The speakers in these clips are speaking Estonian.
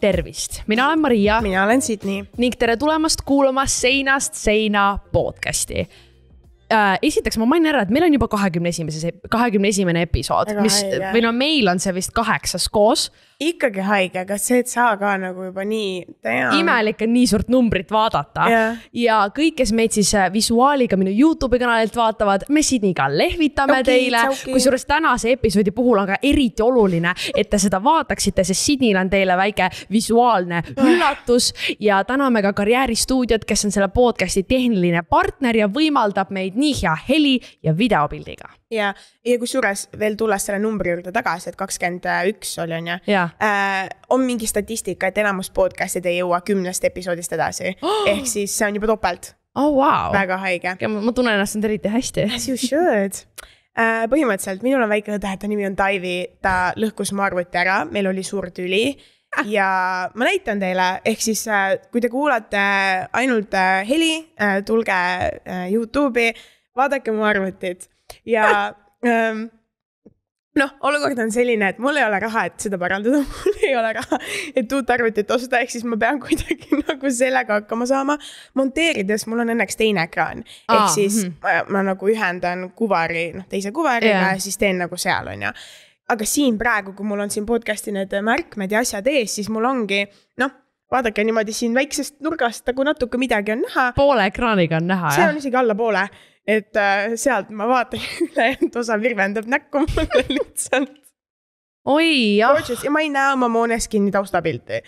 tervist, mina olen Maria mina olen Sydney. ning tere tulemast kuulama Seinast seina podcast'i äh,. esiteks ma mainin ära, et meil on juba kahekümne esimeses, kahekümne esimene episood, mis või no meil on see vist kaheksas koos. Ikkagi haige, aga see, et sa ka nagu juba nii. imelik on nii suurt numbrit vaadata Jah. ja kõik, kes meid siis äh, visuaaliga minu Youtube'i kanalilt vaatavad, me Sydney'ga lehvitame Tšauki, teile. tšauki. kusjuures tänase episoodi puhul on ka eriti oluline, et te seda vaataksite, sest Sydney'l on teile väike visuaalne üllatus ja täname ka Karjääristuudiot, kes on selle podcast'i tehniline partner ja võimaldab meid nii hea heli ja videopildiga. ja, ja kusjuures veel tulles selle numbri juurde tagasi, et kakskümmend üks oli, on ju. Äh,. on mingi statistika, et enamus podcast'id ei jõua kümnest episoodist edasi oh. ehk siis see on juba topelt oh wow. väga haige. ma ma tunnen ennast nüüd eriti hästi. As you should äh,. põhimõtteliselt minul on väike õde, ta nimi on Taivi, ta lõhkus mu arvuti ära, meil oli suur tüli ja ma näitan teile, ehk siis äh, kui te kuulate ainult äh, heli äh,, tulge Youtube'i, vaadake mu arvutit ja ähm, noh, olukord on selline, et mul ei ole raha, et seda parandada, mul ei ole raha, et uut arvutit osta, ehk siis ma pean kuidagi nagu sellega hakkama saama. monteerides mul on õnneks teine ekraan, ehk siis mhm. ma, ma nagu ühendan kuvari, noh teise kuvariga Jaa. ja siis teen nagu seal, on ju. aga siin praegu, kui mul on siin podcast'i need märkmed ja asjad ees, siis mul ongi noh, vaadake niimoodi siin väiksest nurgast nagu natuke midagi on näha. poole ekraaniga on näha see jah on? isegi allapoole, et äh, sealt ma vaatan ülejäänud osa virvendab näkku mulle lihtsalt. oi jah. Ja ma ei näe oma Måneskinni taustapilti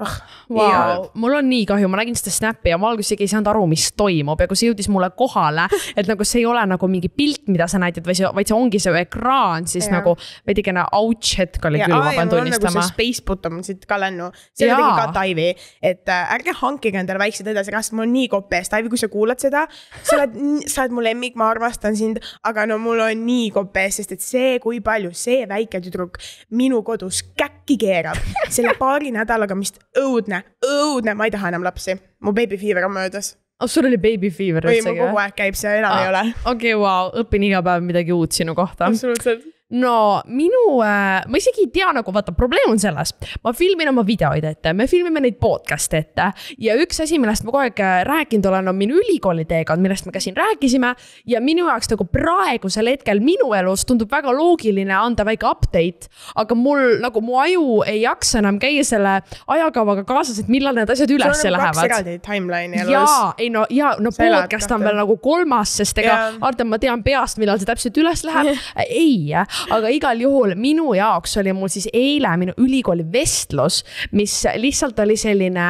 oh,. wow.. mul on nii kahju, ma nägin seda snappi ja ma alguses isegi ei saanud aru, mis toimub ja kui see jõudis mulle kohale, et nagu see ei ole nagu mingi pilt, mida sa näitad, vaid see, vaid see ongi see ekraan, siis ja. nagu veidikene ouch hetk oli ja, küll, ma pean nagu tunnistama see. space button on siit ka lennu, Jaa. tegi ka Taivi, et äh, ärge hankige endale väikseid edasirast, mul on nii kopp ees, Taivi, kui sa kuulad seda, sa oled, sa oled mu lemmik, ma armastan sind, aga no mul on nii kopp ees, sest et see, kui palju see väike tüdruk minu kodus käkki keerab selle paari nädalaga, mis õudne, õudne, ma ei taha enam lapsi, mu baby fever on möödas oh, sul oli baby fever või mul üldsegi kogu aeg käib see, enam ei ole. okei, vau, õpin iga päev midagi uut sinu kohta. absoluutselt. No minu äh,, ma isegi ei tea nagu vaata, probleem on selles, ma filmin oma videoid ette, me filmime neid podcast'e ette ja üks asi, millest ma kogu aeg äh, rääkinud olen, on minu ülikooli teekond, millest me ka siin rääkisime. ja minu jaoks nagu praegusel hetkel minu elus tundub väga loogiline anda väike update, aga mul nagu mu aju ei jaksa enam käia selle ajakavaga kaasas, et millal need asjad on nagu kaks lähevad eraldi timeline'i elus. jaa, ei no ja no Sa podcast on veel nagu kolmas, sest ega Jaa. vaata, ma tean peast, millal see täpselt üles läheb. ei, aga igal juhul minu jaoks oli mul siis eile minu ülikooli vestlus, mis lihtsalt oli selline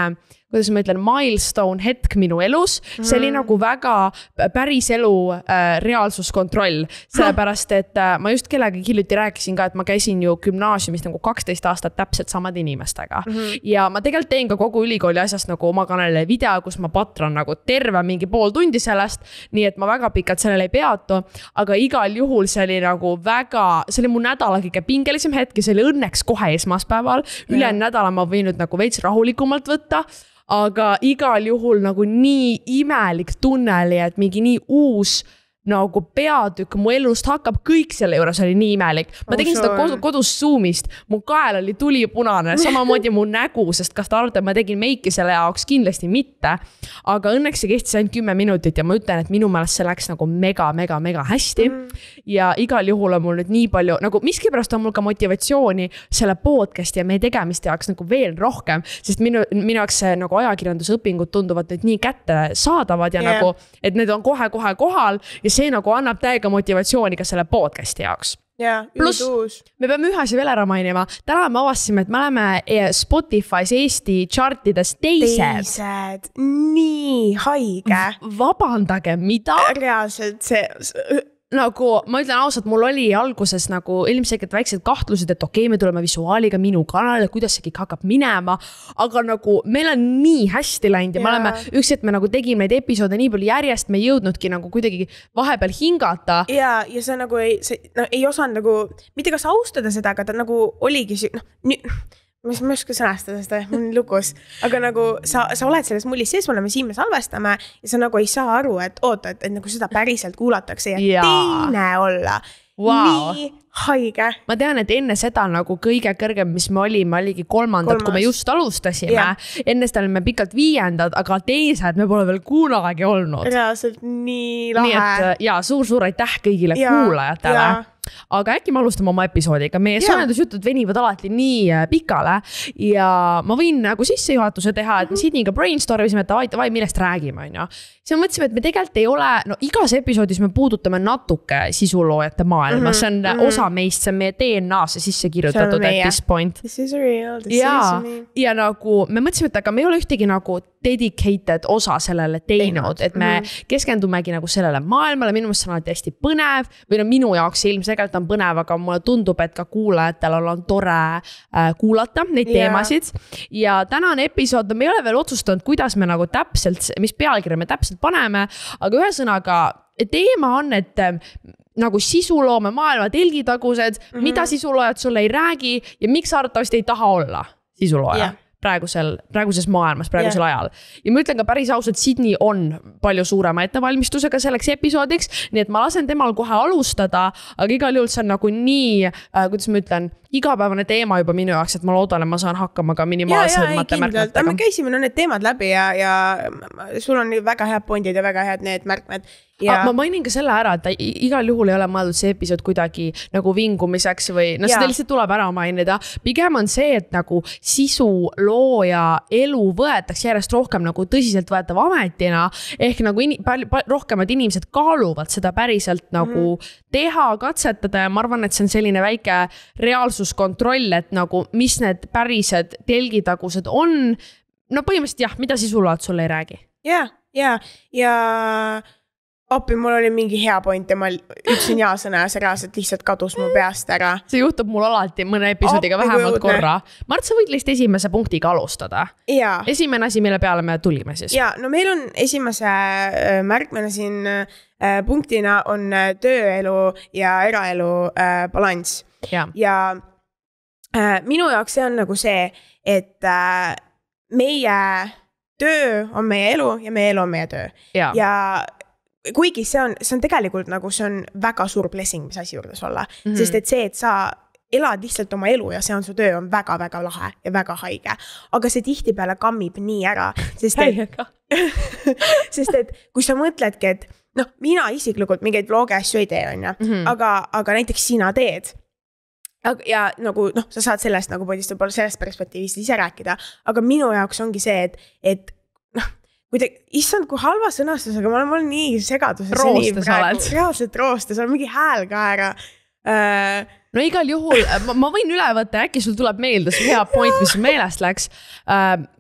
kuidas ma ütlen, milstone hetk minu elus, see oli nagu väga päriselu äh, reaalsuskontroll, sellepärast et äh, ma just kellegagi hiljuti rääkisin ka, et ma käisin ju gümnaasiumis nagu kaksteist aastat täpselt samade inimestega mm. -hmm. ja ma tegelikult teen ka kogu ülikooli asjast nagu oma kanalile video, kus ma patran nagu terve mingi pool tundi sellest. nii et ma väga pikalt sellel ei peatu, aga igal juhul see oli nagu väga, see oli mu nädala kõige pingelisem hetk ja see oli õnneks kohe esmaspäeval. ülejäänud nädala ma võinud nagu veits rahulikumalt võtta aga igal juhul nagu nii imelik tunne oli, et mingi nii uus nagu peatükk mu elust hakkab, kõik selle juures oli nii imelik. ma Oh, tegin seda sure. kodu, kodus Zoom'ist, mu kael oli tulipunane, samamoodi mu nägu, sest kas te arvate, et ma tegin meiki selle jaoks, kindlasti mitte. aga õnneks see kestis ainult kümme minutit ja ma ütlen, et minu meelest see läks nagu mega-mega-mega hästi mm.. ja igal juhul on mul nüüd nii palju nagu miskipärast on mul ka motivatsiooni selle podcast'i ja meie tegemiste jaoks nagu veel rohkem, sest minu, minu jaoks see nagu ajakirjandusõpingud tunduvad nüüd nii kättesaadavad ja yeah. nagu, et need on kohe-kohe kohal ja see nagu annab täiega motivatsiooni ka selle podcast'i jaoks jaa, üliuus. me peame ühe asja veel ära mainima, täna me avastasime, et me oleme eh, Spotify's Eesti chartides teised. teised, nii haige. vabandage, mida? reaalselt see, nagu ma ütlen ausalt, mul oli alguses nagu ilmselgelt väiksed kahtlused, et okei okay,, me tuleme visuaaliga minu kanalile, kuidas see kõik hakkab minema. aga nagu meil on nii hästi läinud ja me Jaa. oleme, üks hetk me nagu tegime neid episoode nii palju järjest, me ei jõudnudki nagu kuidagi vahepeal hingata. ja, ja sa nagu ei, sa no, ei osanud nagu mitte kas austada seda, aga ta nagu oligi noh, ma ei oska sõnastada seda, mul on lukus, aga nagu sa, sa oled selles mullis sees, me oleme siin, me salvestame ja sa nagu ei saa aru, et oota, et, nagu seda päriselt kuulatakse ja Jaa. teine olla. Wow. nii haige. ma tean, et enne seda nagu kõige kõrgem, mis me olime, oligi kolmandad, kui me Kolmas. just alustasime Jah.. enne seda olime pikalt viiendad, aga teised me pole veel kunagi olnud. reaalselt nii nii et lahe. ja suur-suur aitäh kõigile kuulajatele. Aga äkki me alustame oma episoodiga, meie soojendusjutud venivad alati nii äh, pikale ja ma võin nagu sissejuhatuse teha, et me Sydney'ga brainstorm isime, et davai, davai, millest räägime, on ju. siis me mõtlesime, et me tegelikult ei ole, no igas episoodis me puudutame natuke sisuloojate maailma mm, -hmm, see on mm -hmm. osa meist, see on meie DNA-sse sisse kirjutatud at this point. This is real, this ja is me., ja nagu me mõtlesime, et aga me ei ole ühtegi nagu dedicated osa sellele teinud, et me mm Mhm. -hmm. keskendumegi nagu sellele maailmale, minu meelest see on alati hästi põnev või no minu jaoks ilmselgelt on põnev, aga mulle tundub, et ka kuulajatel on, on tore äh, kuulata neid Jaa. teemasid. ja tänane episood, no me ei ole veel otsustanud, kuidas me nagu täpselt, mis pealkirja me täpselt paneme, aga ühesõnaga teema on, et äh, nagu sisuloome maailma telgitagused mm, Mhm. -hmm. mida sisuloojad sulle ei räägi ja miks arvatavasti ei taha olla sisulooja yeah. praegusel, praeguses maailmas, praegusel yeah. ajal. ja ma ütlen ka päris ausalt, Sydney on palju suurema ettevalmistusega selleks episoodiks, nii et ma lasen temal kohe alustada, aga igal juhul see on nagu nii äh,, kuidas ma ütlen, igapäevane teema juba minu jaoks, et ma loodan, et ma saan hakkama ka minimaalsemate aga me märkmetega. käisime no need teemad läbi ja, ja sul on väga head pointid ja väga head need märkmed. ja ma mainin ka selle ära, et ta igal juhul ei ole mõeldud see episood kuidagi nagu vingumiseks või noh, seda lihtsalt tuleb ära mainida. pigem on see, et nagu sisulooja elu võetakse järjest rohkem nagu tõsiseltvõetav ametina. ehk nagu in, palju, palju rohkemad inimesed kaaluvad seda päriselt nagu mm -hmm. teha, katsetada ja ma arvan, et see on selline väike reaalsuskontroll, et nagu mis need pärised telgitagused on. no põhimõtteliselt jah, mida sisuloojad sulle ei räägi ja, ja, ja appi, mul oli mingi hea point ja ma ütlesin jaa sõna ja see reaalselt lihtsalt kadus mu peast ära. see juhtub mul alati mõne episoodiga Appi, vähemalt õudne. korra. Mart, sa võid lihtsalt esimese punktiga alustada. ja, esimene asi, mille peale me tulime siis. ja no meil on esimese äh, märkmena siin äh, punktina on äh, tööelu ja eraelu balanss ja, ja minu jaoks see on nagu see, et äh, meie töö on meie elu ja meie elu on meie töö ja, ja., kuigi see on, see on tegelikult nagu see on väga suur blessing, mis asi juures olla mm. -hmm. sest et see, et sa elad lihtsalt oma elu ja see on su töö, on väga-väga lahe ja väga haige. aga see tihtipeale kammib nii ära, sest et, sest et kui sa mõtledki, et noh, mina isiklikult mingeid vlog'e asju ei tee, on ju, Mhm. aga, aga näiteks sina teed. Ja nagu noh, sa saad sellest nagu podist võib-olla sellest perspektiivist ise rääkida, aga minu jaoks ongi see, et, et noh, kuidagi, issand, kui halva sõnastusega ma olen, ma olen nii segaduses. Roostes oled. reaalselt roostes, on mingi hääl ka ära äh,. no igal juhul ma, ma võin üle võtta, äkki sul tuleb meelde see hea point, mis meelest läks.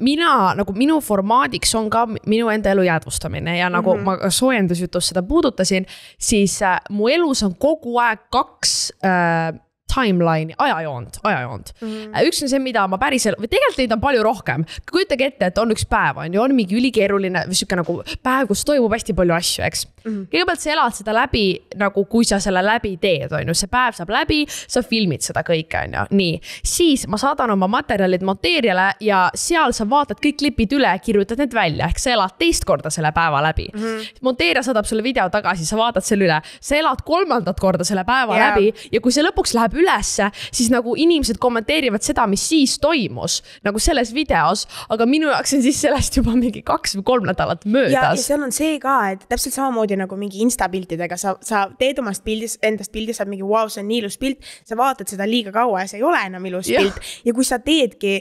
mina nagu minu formaadiks on ka minu enda elu jäädvustamine ja nagu mm -hmm. ma soojendusjutus seda puudutasin, siis äh, mu elus on kogu aeg kaks äh, timeline'i, ajajoont, ajajoont mm. -hmm. üks on see, mida ma päriselt, või tegelikult neid on palju rohkem. kujutage ette, et on üks päev, on ju, on mingi ülikeeruline või sihuke nagu päev, kus toimub hästi palju asju, eks mm. kõigepealt sa elad seda läbi nagu, kui sa selle läbi teed, on ju, see päev saab läbi, sa filmid seda kõike, on ju, nii. siis ma saadan oma materjalid monteerijale ja seal sa vaatad kõik klipid üle, kirjutad need välja, ehk sa elad teist korda selle päeva läbi mm. monteerija saadab sulle video tagasi, sa vaatad selle üle, sa elad kolmandat korda selle päeva yeah. läbi ja kui see lõpuks läheb ülesse, siis nagu inimesed kommenteerivad seda, mis siis toimus nagu selles videos, aga minu jaoks on siis sellest juba mingi kaks või kolm nädalat ja, ja möödas. seal on see ka, et täpselt samamoodi nagu mingi insta piltidega sa, sa teed omast pildist, endast pildi, saad mingi vau, see on nii ilus pilt. sa vaatad seda liiga kaua ja see ei ole enam ilus Jah. pilt ja kui sa teedki,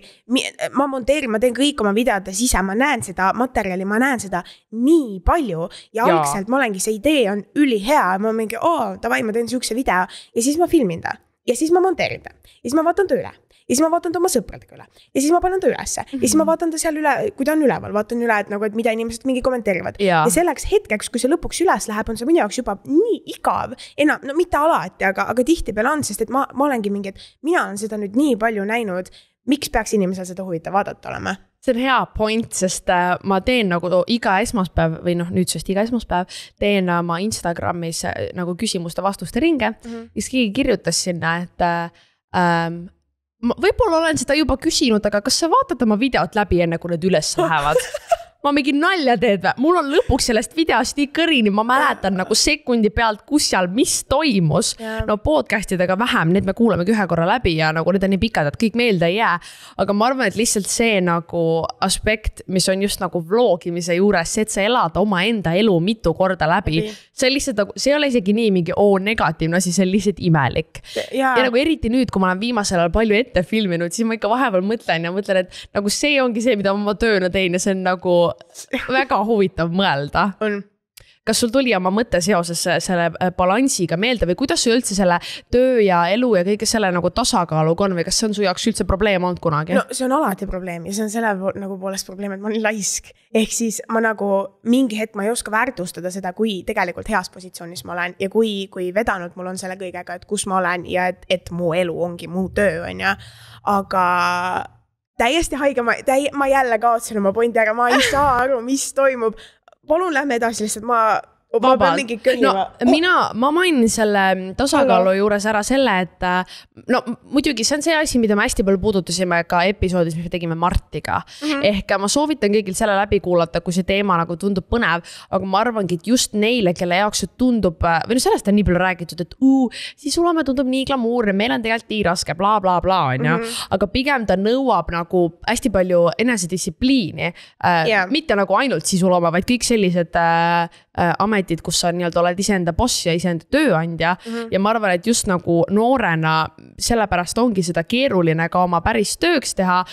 ma monteerin, ma teen kõik oma videotes ise, ma näen seda materjali, ma näen seda nii palju ja, Jaa. algselt ma olengi, see idee on ülihea, ma mingi oo, davai, ma teen siukse video ja siis ma filmin ta ja siis ma monteerin ta ja siis ma vaatan ta üle ja siis ma vaatan ta oma sõpradega üle ja siis ma panen ta ülesse ja siis ma vaatan ta seal üle, kui ta on üleval, vaatan üle, et nagu, et mida inimesed mingi kommenteerivad. Jaa. ja selleks hetkeks, kui see lõpuks üles läheb, on see minu jaoks juba nii igav, enam, no mitte alati, aga, aga tihtipeale on, sest et ma, ma olengi mingi, et mina olen seda nüüd nii palju näinud. miks peaks inimesel seda huvitav vaadata olema? See on hea point, sest äh, ma teen nagu iga esmaspäev või noh, nüüdsest iga esmaspäev teen oma Instagramis äh, nagu küsimuste-vastuste ringe mm. -hmm. siis keegi kirjutas sinna, et äh, ähm, võib-olla olen seda juba küsinud, aga kas sa vaatad oma videot läbi, enne kui need üles lähevad? ma mingi nalja teed või? mul on lõpuks sellest videost nii kõrini, ma mäletan nagu sekundi pealt, kus seal, mis toimus. no podcast idega vähem, need me kuulamegi ühe korra läbi ja nagu need on nii pikad, et kõik meelde ei jää. aga ma arvan, et lihtsalt see nagu aspekt, mis on just nagu vlogimise juures, see, et sa elad omaenda elu mitu korda läbi. see on lihtsalt nagu, see ei ole isegi nii mingi oo negatiivne asi, see on lihtsalt imelik. ja nagu eriti nüüd, kui ma olen viimasel ajal palju ette filminud, siis ma ikka vahepeal mõtlen ja mõtlen, et nagu see ongi see, mida ma oma tööna teen ja see on nagu väga huvitav mõelda. on kas sul tuli oma mõte seoses selle äh, balansiga meelde või kuidas sul üldse selle töö ja elu ja kõige selle nagu tasakaaluga on või kas see on su jaoks üldse probleem olnud kunagi? no see on alati probleem ja see on selle nagu poolest probleem, et ma olen laisk. ehk siis ma nagu mingi hetk ma ei oska väärtustada seda, kui tegelikult heas positsioonis ma olen ja kui, kui vedanud mul on selle kõigega, et kus ma olen ja et, et mu elu ongi mu töö, on ju. aga täiesti haige, ma ma jälle kaotasin oma pointi ära, ma ei saa aru, mis toimub. palun lähme edasi lihtsalt, ma vabalt, no mina, ma mainin selle tasakaalu juures ära selle, et no muidugi see on see asi, mida me hästi palju puudutasime ka episoodis, mis me tegime Martiga mm. -hmm. ehk ma soovitan kõigil selle läbi kuulata, kui see teema nagu tundub põnev, aga ma arvangi, et just neile, kelle jaoks see tundub või noh, sellest on nii palju räägitud, et uu, sisuloome tundub nii glamuurne, meil on tegelikult nii raske bla, bla, blablabla on ju, mhm. aga pigem ta nõuab nagu hästi palju enesedistsipliini äh,. Yeah. mitte nagu ainult sisuloome, vaid kõik sellised äh, äh, ametid, kus sa nii-öelda oled iseenda boss ja iseenda tööandja mm. -hmm. ja ma arvan, et just nagu noorena sellepärast ongi seda keeruline ka oma päris tööks teha,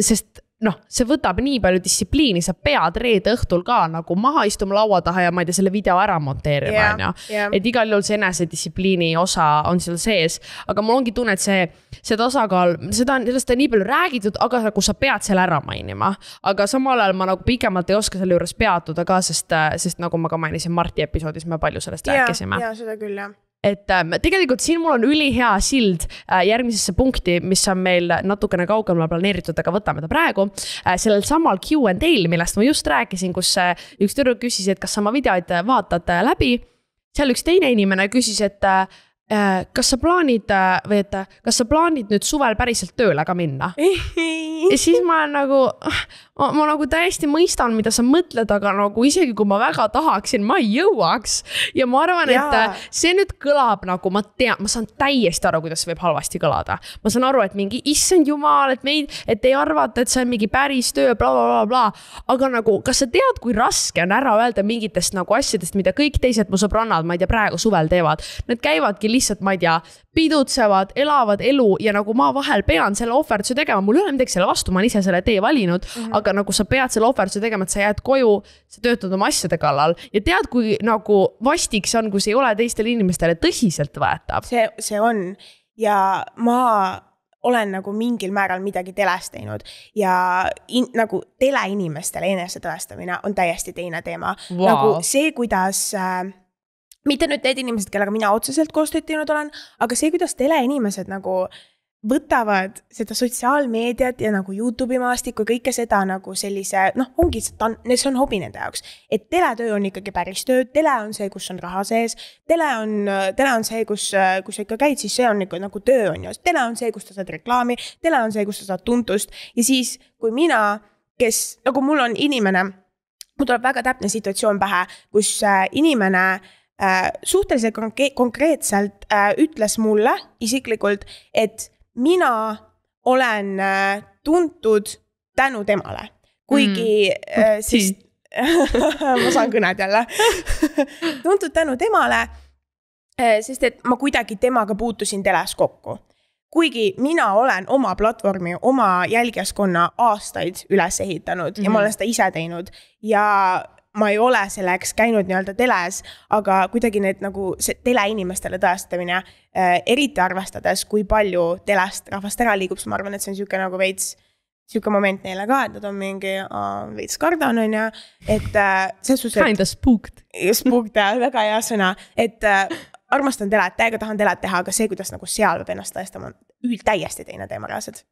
sest noh, see võtab nii palju distsipliini, sa pead reede õhtul ka nagu maha istuma laua taha ja ma ei tea, selle video ära monteerima, on ju. et igal juhul see enesedistsipliini osa on seal sees, aga mul ongi tunne, et see, see tasakaal, seda on, sellest on nii palju räägitud, aga nagu sa pead selle ära mainima. aga samal ajal ma nagu pikemalt ei oska selle juures peatuda ka, sest, sest nagu ma ka mainisin Marti episoodis, me palju sellest ja, rääkisime. ja seda küll, jah et äh, tegelikult siin mul on ülihea sild äh, järgmisesse punkti, mis on meil natukene kaugemale planeeritud, aga võtame ta praegu äh,. sellel samal Q and A-l, millest ma just rääkisin, kus äh, üks tüdruk küsis, et kas sa oma videoid äh, vaatad äh, läbi. seal üks teine inimene küsis, et Äh, kas sa plaanid äh, või et kas sa plaanid nüüd suvel päriselt tööle ka minna? ja siis ma olen nagu, ma, ma nagu täiesti mõistan, mida sa mõtled, aga nagu isegi kui ma väga tahaksin, ma ei jõuaks. ja ma arvan, et see nüüd kõlab nagu ma tean, ma saan täiesti aru, kuidas see võib halvasti kõlada. ma saan aru, et mingi issand jumal, et meid, et ei arvata, et see on mingi päris töö bla, bla, blablabla. aga nagu, kas sa tead, kui raske on ära öelda mingitest nagu asjadest, mida kõik teised mu sõbrannad, ma ei tea, praegu suvel teevad. Nad käivadki lihtsalt, ma ei tea, pidutsevad, elavad elu ja nagu ma vahel pean selle ohverduse tegema, mul ei ole midagi selle vastu, ma olen ise selle tee valinud mm. -hmm. aga nagu sa pead selle ohverduse tegema, et sa jääd koju, sa töötad oma asjade kallal ja tead, kui nagu vastik see on, kui see ei ole teistele inimestele tõsiseltvõetav. see, see on ja ma olen nagu mingil määral midagi teles teinud ja in, nagu teleinimestele enesetõestamine on täiesti teine teema wow.. nagu see, kuidas äh, mitte nüüd need inimesed, kellega mina otseselt koostööd teinud olen, aga see, kuidas teleinimesed nagu võtavad seda sotsiaalmeediat ja nagu Youtube'i maastikku ja kõike seda nagu sellise, noh, ongi, see on hobi nende jaoks. et teletöö on ikkagi päris töö, tele on see, kus on raha sees, tele on, tele on see, kus, kui sa ikka käid, siis see on ikka nagu töö on ju, tele on see, kus sa saad reklaami, tele on see, kus sa saad tuntust ja siis, kui mina, kes, nagu mul on inimene, mul tuleb väga täpne situatsioon pähe, kus äh, inimene äh, suhteliselt konkreetselt äh, ütles mulle isiklikult, et mina olen äh, tuntud tänu temale, kuigi mm. äh, siis ma saan kõned jälle tuntud tänu temale äh,, sest et ma kuidagi temaga puutusin teles kokku kuigi mina olen oma platvormi, oma jälgijaskonna aastaid üles ehitanud mm -hmm. ja ma mhm. olen seda ise teinud ja ma ei ole selleks käinud nii-öelda teles, aga kuidagi need nagu see teleinimestele tõestamine äh,, eriti arvestades, kui palju telest rahvast ära liigub, siis ma arvan, et see on niisugune nagu veits sihuke moment neile ka, et nad on mingi uh, veits kardan, on ju, et äh, selles suhtes. Kind of spooked. Spooked jah, väga hea sõna, et äh, armastan telet, täiega tahan telet teha, aga see, kuidas nagu seal peab ennast tõestama, on üld täiesti teine teema reaalselt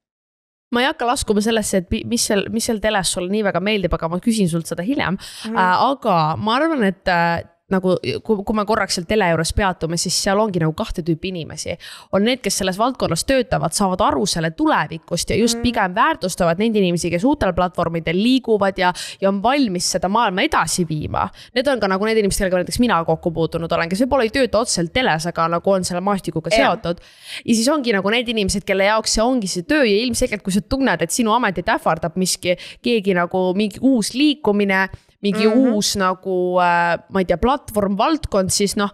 ma ei hakka laskuma sellesse, et mis seal, mis seal teles sulle nii väga meeldib, aga ma küsin sult seda hiljem mm. -hmm. Aga ma arvan, et äh, nagu kui, kui me korraks seal tele juures peatume, siis seal ongi nagu kahte tüüpi inimesi. on need, kes selles valdkonnas töötavad, saavad aru selle tulevikust ja just mm. pigem väärtustavad neid inimesi, kes uutel platvormidel liiguvad ja, ja on valmis seda maailma edasi viima. Need on ka nagu need inimesed, kellega näiteks mina kokku puutunud olen, kes võib-olla ei tööta otseselt teles, aga nagu on selle maastikuga seotud. ja siis ongi nagu need inimesed, kelle jaoks see ongi see töö ja ilmselgelt, kui sa tunned, et sinu ametit ähvardab miski, keegi nagu mingi uus liikumine mingi mm -hmm. uus nagu äh, ma ei tea, platvorm, valdkond, siis noh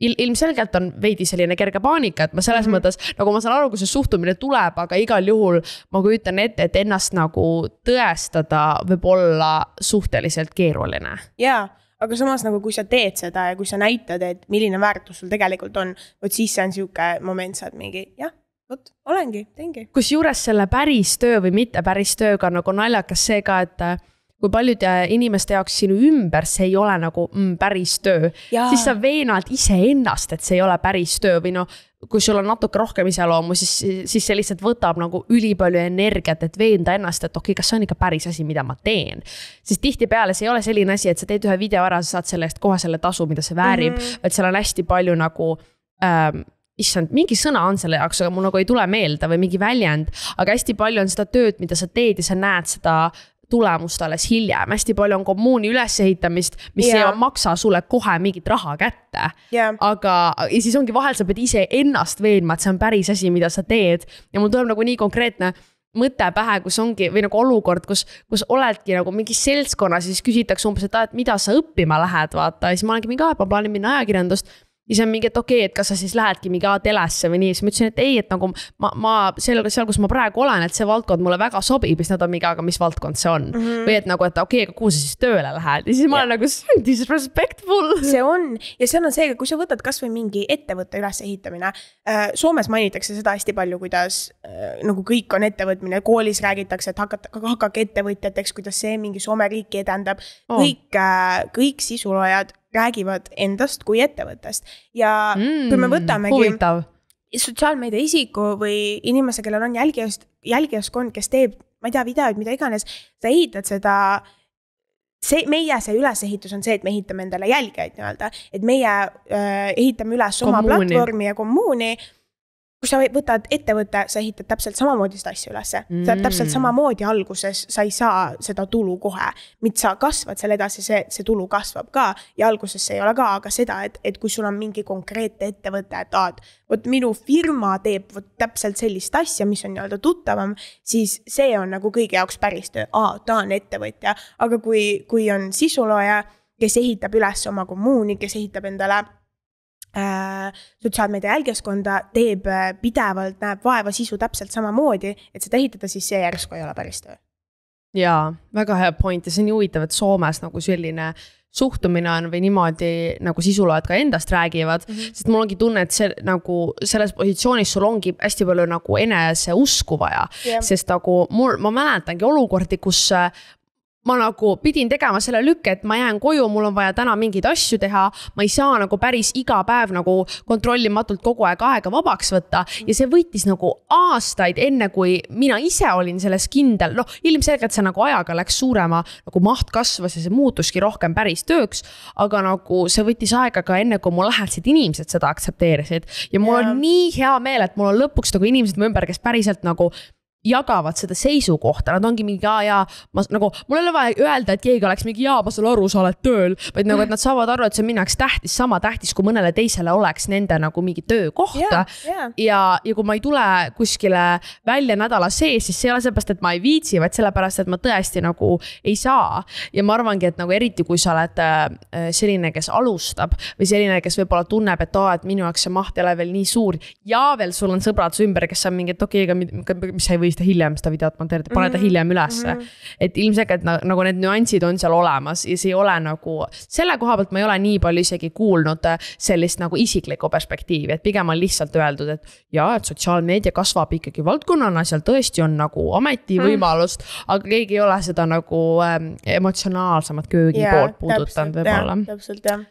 il. ilmselgelt on veidi selline kerge paanika, et ma selles mm -hmm. mõttes nagu ma saan aru, kus see suhtumine tuleb, aga igal juhul ma kujutan ette, et ennast nagu tõestada võib olla suhteliselt keeruline. jaa aga samas nagu, kui sa teed seda ja kui sa näitad, et milline väärtus sul tegelikult on, vot siis see on sihuke moment, sa oled mingi jah, vot olengi, teengi. kusjuures selle päris töö või mitte päris tööga nagu naljakas see ka, et kui paljude inimeste jaoks sinu ümber see ei ole nagu mm, päris töö, siis sa veenad iseennast, et see ei ole päris töö või noh, kui sul on natuke rohkem iseloomu, siis, siis see lihtsalt võtab nagu ülipalju energiat, et veenda ennast, et okei okay,, kas see on ikka päris asi, mida ma teen. sest tihtipeale see ei ole selline asi, et sa teed ühe video ära, sa saad selle eest kohe selle tasu, mida see väärib mm, -hmm. vaid seal on hästi palju nagu ähm, issand, mingi sõna on selle jaoks, aga mul nagu ei tule meelde või mingi väljend. aga hästi palju on seda tööd, mida sa teed ja sa näed seda tulemust alles hiljem, hästi palju on kommuuni ülesehitamist, mis yeah. ei maksa sulle kohe mingit raha kätte. Yeah.. aga, ja siis ongi vahel sa pead iseennast veenma, et see on päris asi, mida sa teed. Ja mul tuleb nagu nii konkreetne mõte pähe, kus ongi või nagu olukord, kus, kus oledki nagu mingis seltskonnas ja siis küsitakse umbes, et aa, et mida sa õppima lähed, vaata, ja siis ma olengi mingi, aa, et ma plaanin minna ajakirjandust ja siis on mingi, et okei okay,, et kas sa siis lähedki mingi A-telesse või nii, siis ma ütlesin, et ei, et nagu ma, ma seal, seal, kus ma praegu olen, et see valdkond mulle väga sobib, siis nad on mingi, aga mis valdkond see on mm. -hmm. või et nagu, et okei okay,, aga kuhu sa siis tööle lähed ja siis ma yeah. olen nagu, see on disrespectful. see on ja seal on see, kui sa võtad kasvõi mingi ettevõtte ülesehitamine äh,. Soomes mainitakse seda hästi palju, kuidas äh, nagu kõik on ettevõtmine, koolis räägitakse, et hakata, hakake ettevõtjateks, kuidas see mingi Soome riiki edendab oh.. kõik äh,, kõik sisuloojad räägivad endast kui ettevõttest. Ja mm, kui me võtamegi sotsiaalmeedia isiku või inimese, kellel on jälgijast, jälgijaskond, kes teeb, ma ei tea, videoid, mida iganes, sa ehitad seda see, meie see ülesehitus on see, et me ehitame endale jälgijaid nii-öelda, et meie äh, ehitame üles oma kommuuni. platvormi ja kommuuni kui sa võtad ettevõtte, sa ehitad täpselt samamoodi seda asja ülesse. Mm.. sa täpselt samamoodi alguses, sa ei saa seda tulu kohe. mitte sa kasvad seal edasi, see, see tulu kasvab ka ja alguses see ei ole ka, aga seda, et, et kui sul on mingi konkreetne ettevõte, et aa, et vot minu firma teeb vot täpselt sellist asja, mis on nii-öelda tuttavam, siis see on nagu kõigi jaoks päris töö, aa, ta on ettevõtja, aga kui, kui on sisulooja, kes ehitab üles oma kommuuni, kes ehitab endale sotsiaalmeedia jälgijaskonda, teeb äh, pidevalt, näeb vaeva sisu täpselt samamoodi, et seda ehitada, siis see järsku ei ole päris töö. jaa, väga hea point ja see on nii huvitav, et Soomes nagu selline suhtumine on või niimoodi nagu sisuloojad ka endast räägivad mm, -hmm. sest mul ongi tunne, et see nagu selles positsioonis sul ongi hästi palju nagu eneseusku vaja yeah.. sest nagu mul, ma mäletangi olukordi, kus ma nagu pidin tegema selle lükke, et ma jään koju, mul on vaja täna mingeid asju teha. ma ei saa nagu päris iga päev nagu kontrollimatult kogu aeg aega vabaks võtta ja see võttis nagu aastaid, enne kui mina ise olin selles kindel, noh, ilmselgelt see nagu ajaga läks suurema, nagu maht kasvas ja see muutuski rohkem päris tööks. aga nagu see võttis aega ka enne, kui mu lähedased inimesed seda aktsepteerisid ja mul yeah. on nii hea meel, et mul on lõpuks nagu inimesed mu ümber, kes päriselt nagu jagavad seda seisukohta, nad ongi mingi aa jaa, ma nagu, mul ei ole vaja öelda, et keegi oleks mingi jaa, ma saan aru, sa oled tööl. vaid nagu, et nad saavad aru, et see on minu jaoks tähtis, sama tähtis, kui mõnele teisele oleks nende nagu mingi töökoht yeah,. Yeah. ja, ja kui ma ei tule kuskile välja nädala sees, siis see ei ole sellepärast, et ma ei viitsi, vaid sellepärast, et ma tõesti nagu ei saa. ja ma arvangi, et nagu eriti, kui sa oled äh, selline, kes alustab või selline, kes võib-olla tunneb, et aa, et minu jaoks see maht ei ole veel nii suur. ja veel sul on sõbrad su ümber, kes on mingi, et okei okay,, aga mis sa ei või seda hiljem seda videot monteerida, pane ta mm -hmm. hiljem ülesse mm. -hmm. et ilmselgelt nagu need nüansid on seal olemas ja see ei ole nagu, selle koha pealt ma ei ole nii palju isegi kuulnud äh, sellist nagu isiklikku perspektiivi, et pigem on lihtsalt öeldud, et jaa, et sotsiaalmeedia kasvab ikkagi valdkonnana, seal tõesti on nagu ametivõimalust mm., aga keegi ei ole seda nagu ähm, emotsionaalsemat köögi yeah, puudutanud võib-olla. täpselt jah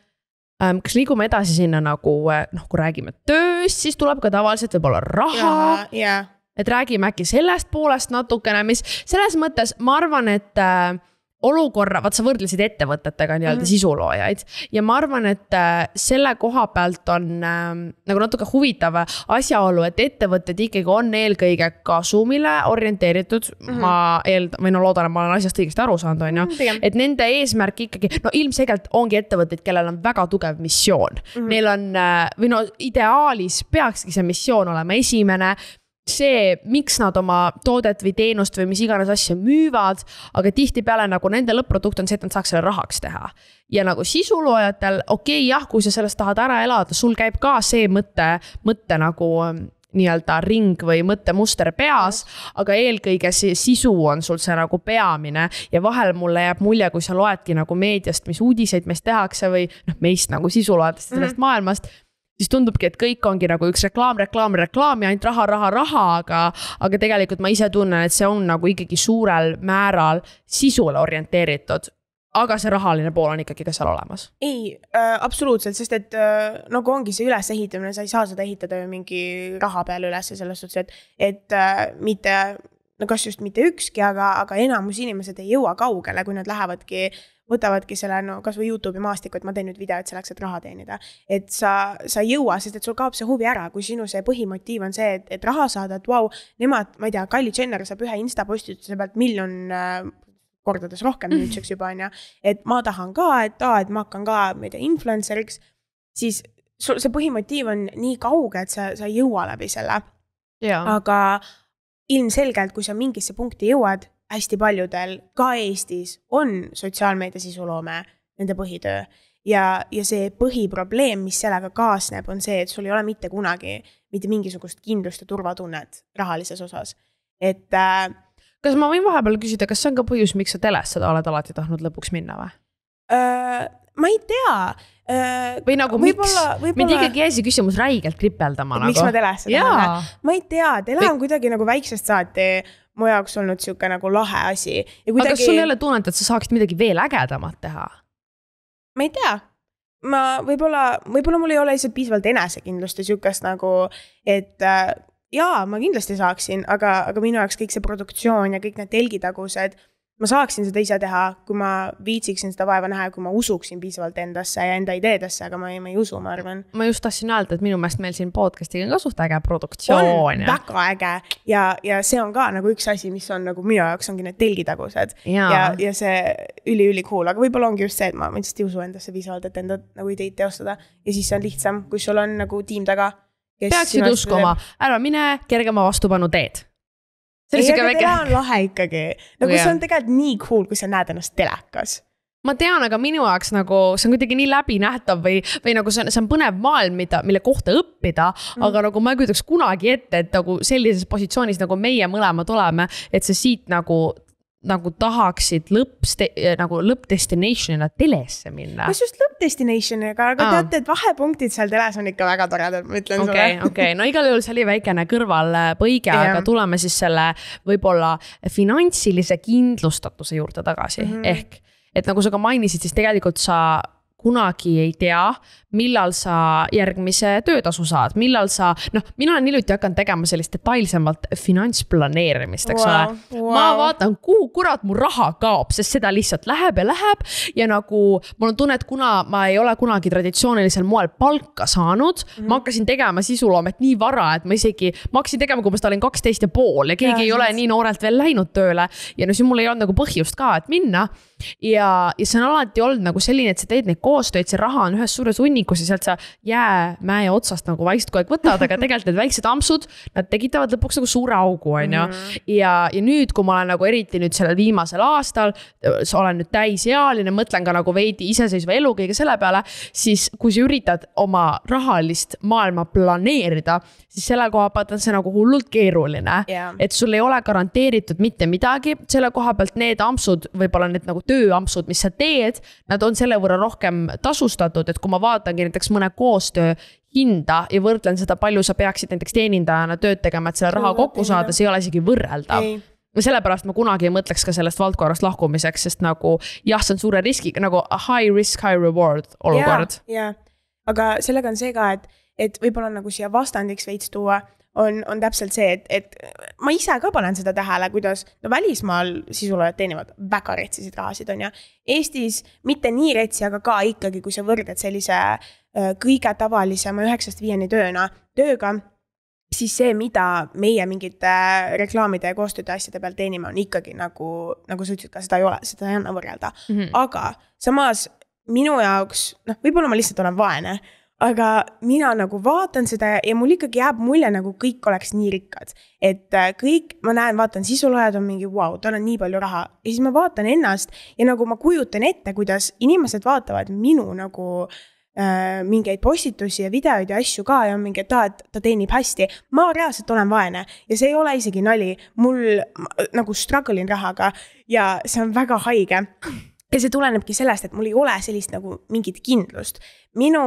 ähm, kas liigume edasi sinna nagu äh, noh, kui räägime tööst, siis tuleb ka tavaliselt võib-olla raha. Yeah et räägime äkki sellest poolest natukene, mis selles mõttes ma arvan, et äh, olukorra, vaat sa võrdlesid ettevõtetega nii-öelda mm -hmm. sisuloojaid ja ma arvan, et äh, selle koha pealt on äh, nagu natuke huvitav asjaolu, et ettevõtted ikkagi on eelkõige kasumile orienteeritud mm. -hmm. ma eeldan või no loodan, et ma olen asjast õigesti aru saanud, on ju. Mhm, et nende eesmärk ikkagi, no ilmselgelt ongi ettevõtteid, kellel on väga tugev missioon mm. -hmm. Neil on äh, või no ideaalis peakski see missioon olema esimene see, miks nad oma toodet või teenust või mis iganes asja müüvad, aga tihtipeale nagu nende lõpp-produkt on see, et nad saaks selle rahaks teha. ja nagu sisuloojatel, okei okay,, jah, kui sa sellest tahad ära elada, sul käib ka see mõte, mõte nagu ähm, nii-öelda ring või mõttemuster peas, aga eelkõige see sisu on sul see nagu peamine ja vahel mulle jääb mulje, kui sa loedki nagu meediast, mis uudiseid meist tehakse või noh, meist nagu sisuloojatest sellest mm -hmm. maailmast siis tundubki, et kõik ongi nagu üks reklaam, reklaam, reklaam ja ainult raha, raha, raha, aga, aga tegelikult ma ise tunnen, et see on nagu ikkagi suurel määral sisule orienteeritud aga see rahaline pool on ikkagi ka seal olemas. ei äh,, absoluutselt, sest et äh, nagu ongi see ülesehitamine, sa ei saa seda ehitada ju mingi raha peale üles selles suhtes, et, et äh, mitte no kas just mitte ükski, aga, aga enamus inimesed ei jõua kaugele, kui nad lähevadki võtavadki selle no kasvõi Youtube'i maastiku, et ma teen nüüd videot selleks, et raha teenida. et sa, sa ei jõua, sest et sul kaob see huvi ära, kui sinu see põhimotiiv on see, et, et raha saada, et vau wow,, nemad, ma ei tea, Kylie Jenner saab ühe insta postituse pealt miljon äh, kordades rohkem nüüdseks juba on ju. et ma tahan ka, et aa, et ma hakkan ka, ma ei tea, influencer'iks, siis sul see põhimotiiv on nii kauge, et sa, sa ei jõua läbi selle. aga ilmselgelt, kui sa mingisse punkti jõuad hästi paljudel, ka Eestis, on sotsiaalmeedia sisuloome nende põhitöö. ja, ja see põhiprobleem, mis sellega kaasneb, on see, et sul ei ole mitte kunagi mitte mingisugust kindlust ja turvatunnet rahalises osas. et äh, kas ma võin vahepeal küsida, kas see on ka põhjus, miks sa telesse oled alati tahtnud lõpuks minna või äh,? ma ei tea äh,. või nagu miks, mind ikkagi jäi see küsimus räigelt kripeldama. Nagu. miks ma telesse tahan? ma ei tea, tele on kuidagi nagu väiksest saati mu jaoks olnud sihuke nagu lahe asi. Kuidagi... aga kas sul ei ole tunnet, et sa saaksid midagi veel ägedamat teha? ma ei tea, ma võib-olla, võib-olla mul ei ole lihtsalt piisavalt enesekindlust ja sihukest nagu, et äh, jaa, ma kindlasti saaksin, aga, aga minu jaoks kõik see produktsioon ja kõik need telgitagused ma saaksin seda ise teha, kui ma viitsiksin seda vaeva näha ja kui ma usuksin piisavalt endasse ja enda ideedesse, aga ma ei, ma ei usu, ma arvan. ma just tahtsin öelda, et minu meelest meil siin podcast'iga on ka suht äge produktsioon. on väga äge ja, ja see on ka nagu üks asi, mis on nagu minu jaoks ongi need telgitagused. ja, ja, ja see üli-üli cool, aga võib-olla ongi just see, et ma, ma lihtsalt ei usu endasse piisavalt, et enda nagu ideid teostada. ja siis see on lihtsam, kui sul on nagu tiim taga. peaksid uskuma, ära mine kergema vastupanu teed ei, aga väike... tele on lahe ikkagi. nagu yeah. see on tegelikult nii cool, kui sa näed ennast telekas ma tean, aga minu jaoks nagu see on kuidagi nii läbinähtav või, või nagu see on, see on põnev maailm, mida, mille kohta õppida mm.. aga nagu ma ei kujutaks kunagi ette, et nagu sellises positsioonis nagu meie mõlemad oleme, et sa siit nagu nagu tahaksid lõpp, nagu lõppdestination'ina telesse minna. kas just lõppdestination'iga, aga Aa. teate, et vahepunktid seal teles on ikka väga toredad, ma ütlen okay, sulle. okei, okei, no igal juhul see oli väikene kõrvalpõige, aga tuleme siis selle võib-olla finantsilise kindlustatuse juurde tagasi mm, -hmm. ehk et nagu sa ka mainisid, siis tegelikult sa kunagi ei tea, millal sa järgmise töötasu saad, millal sa, noh, mina olen hiljuti hakanud tegema sellist detailsemalt finantsplaneerimist, eks wow, ole. Wow.. ma vaatan, kuhu kurat mu raha kaob, sest seda lihtsalt läheb ja läheb. Ja nagu mul on tunne, et kuna ma ei ole kunagi traditsioonilisel moel palka saanud mm, -hmm. ma hakkasin tegema sisuloomet nii vara, et ma isegi, ma hakkasin tegema, kui ma seda olin kaksteist ja pool ja keegi ja, ei ole nii noorelt veel läinud tööle. Ja no siis mul ei olnud nagu põhjust ka, et minna ja, ja see on alati olnud nagu selline, et sa teed neid koostööd, see raha on ühes suures hunnikus ja sealt sa jäämäe otsast nagu vaikselt kogu aeg võtad, aga tegelikult need väiksed ampsud, nad tekitavad lõpuks nagu suure augu, on ju. Mhm. ja, ja nüüd, kui ma olen nagu eriti nüüd sellel viimasel aastal, olen nüüd täisealine, mõtlen ka nagu veidi iseseisva elu kõige selle peale, siis kui sa üritad oma rahalist maailma planeerida, siis selle koha pealt on see nagu hullult keeruline yeah.. et sul ei ole garanteeritud mitte midagi, selle koha pealt need ampsud, võib-olla need nagu tööampsud, mis sa teed, nad on selle võrra rohkem tasustatud, et kui ma vaatangi näiteks mõne koostöö hinda ja võrdlen seda, palju sa peaksid näiteks teenindajana tööd tegema, et selle raha kokku saada, see ei ole isegi võrreldav. Ja sellepärast ma kunagi ei mõtleks ka sellest valdkonnast lahkumiseks, sest nagu jah, see on suure riskiga nagu high risk, high reward olukord. ja, aga sellega on see ka, et, et võib-olla nagu siia vastandiks veits tuua, on, on täpselt see, et, et ma ise ka panen seda tähele, kuidas no välismaal sisuloojad teenivad väga retsisid rahasid, on ju. Eestis mitte nii retsi, aga ka ikkagi, kui sa võrdled sellise äh, kõige tavalisema üheksast viieni tööna, tööga siis see, mida meie mingite reklaamide ja koostööde asjade peal teenime, on ikkagi nagu, nagu sa ütlesid ka, seda ei ole, seda ei anna võrrelda mm. -hmm. aga samas minu jaoks, noh, võib-olla ma lihtsalt olen vaene aga mina nagu vaatan seda ja mul ikkagi jääb mulje, nagu kõik oleks nii rikkad. et äh, kõik, ma näen, vaatan sisuloojad on mingi, vau, tal on nii palju raha ja siis ma vaatan ennast ja nagu ma kujutan ette, kuidas inimesed vaatavad minu nagu äh, mingeid postitusi ja videoid ja asju ka ja on mingi, et aa, et ta teenib hästi. ma reaalselt olen vaene ja see ei ole isegi nali, mul nagu struggle in rahaga ja see on väga haige ja see tulenebki sellest, et mul ei ole sellist nagu mingit kindlust. minu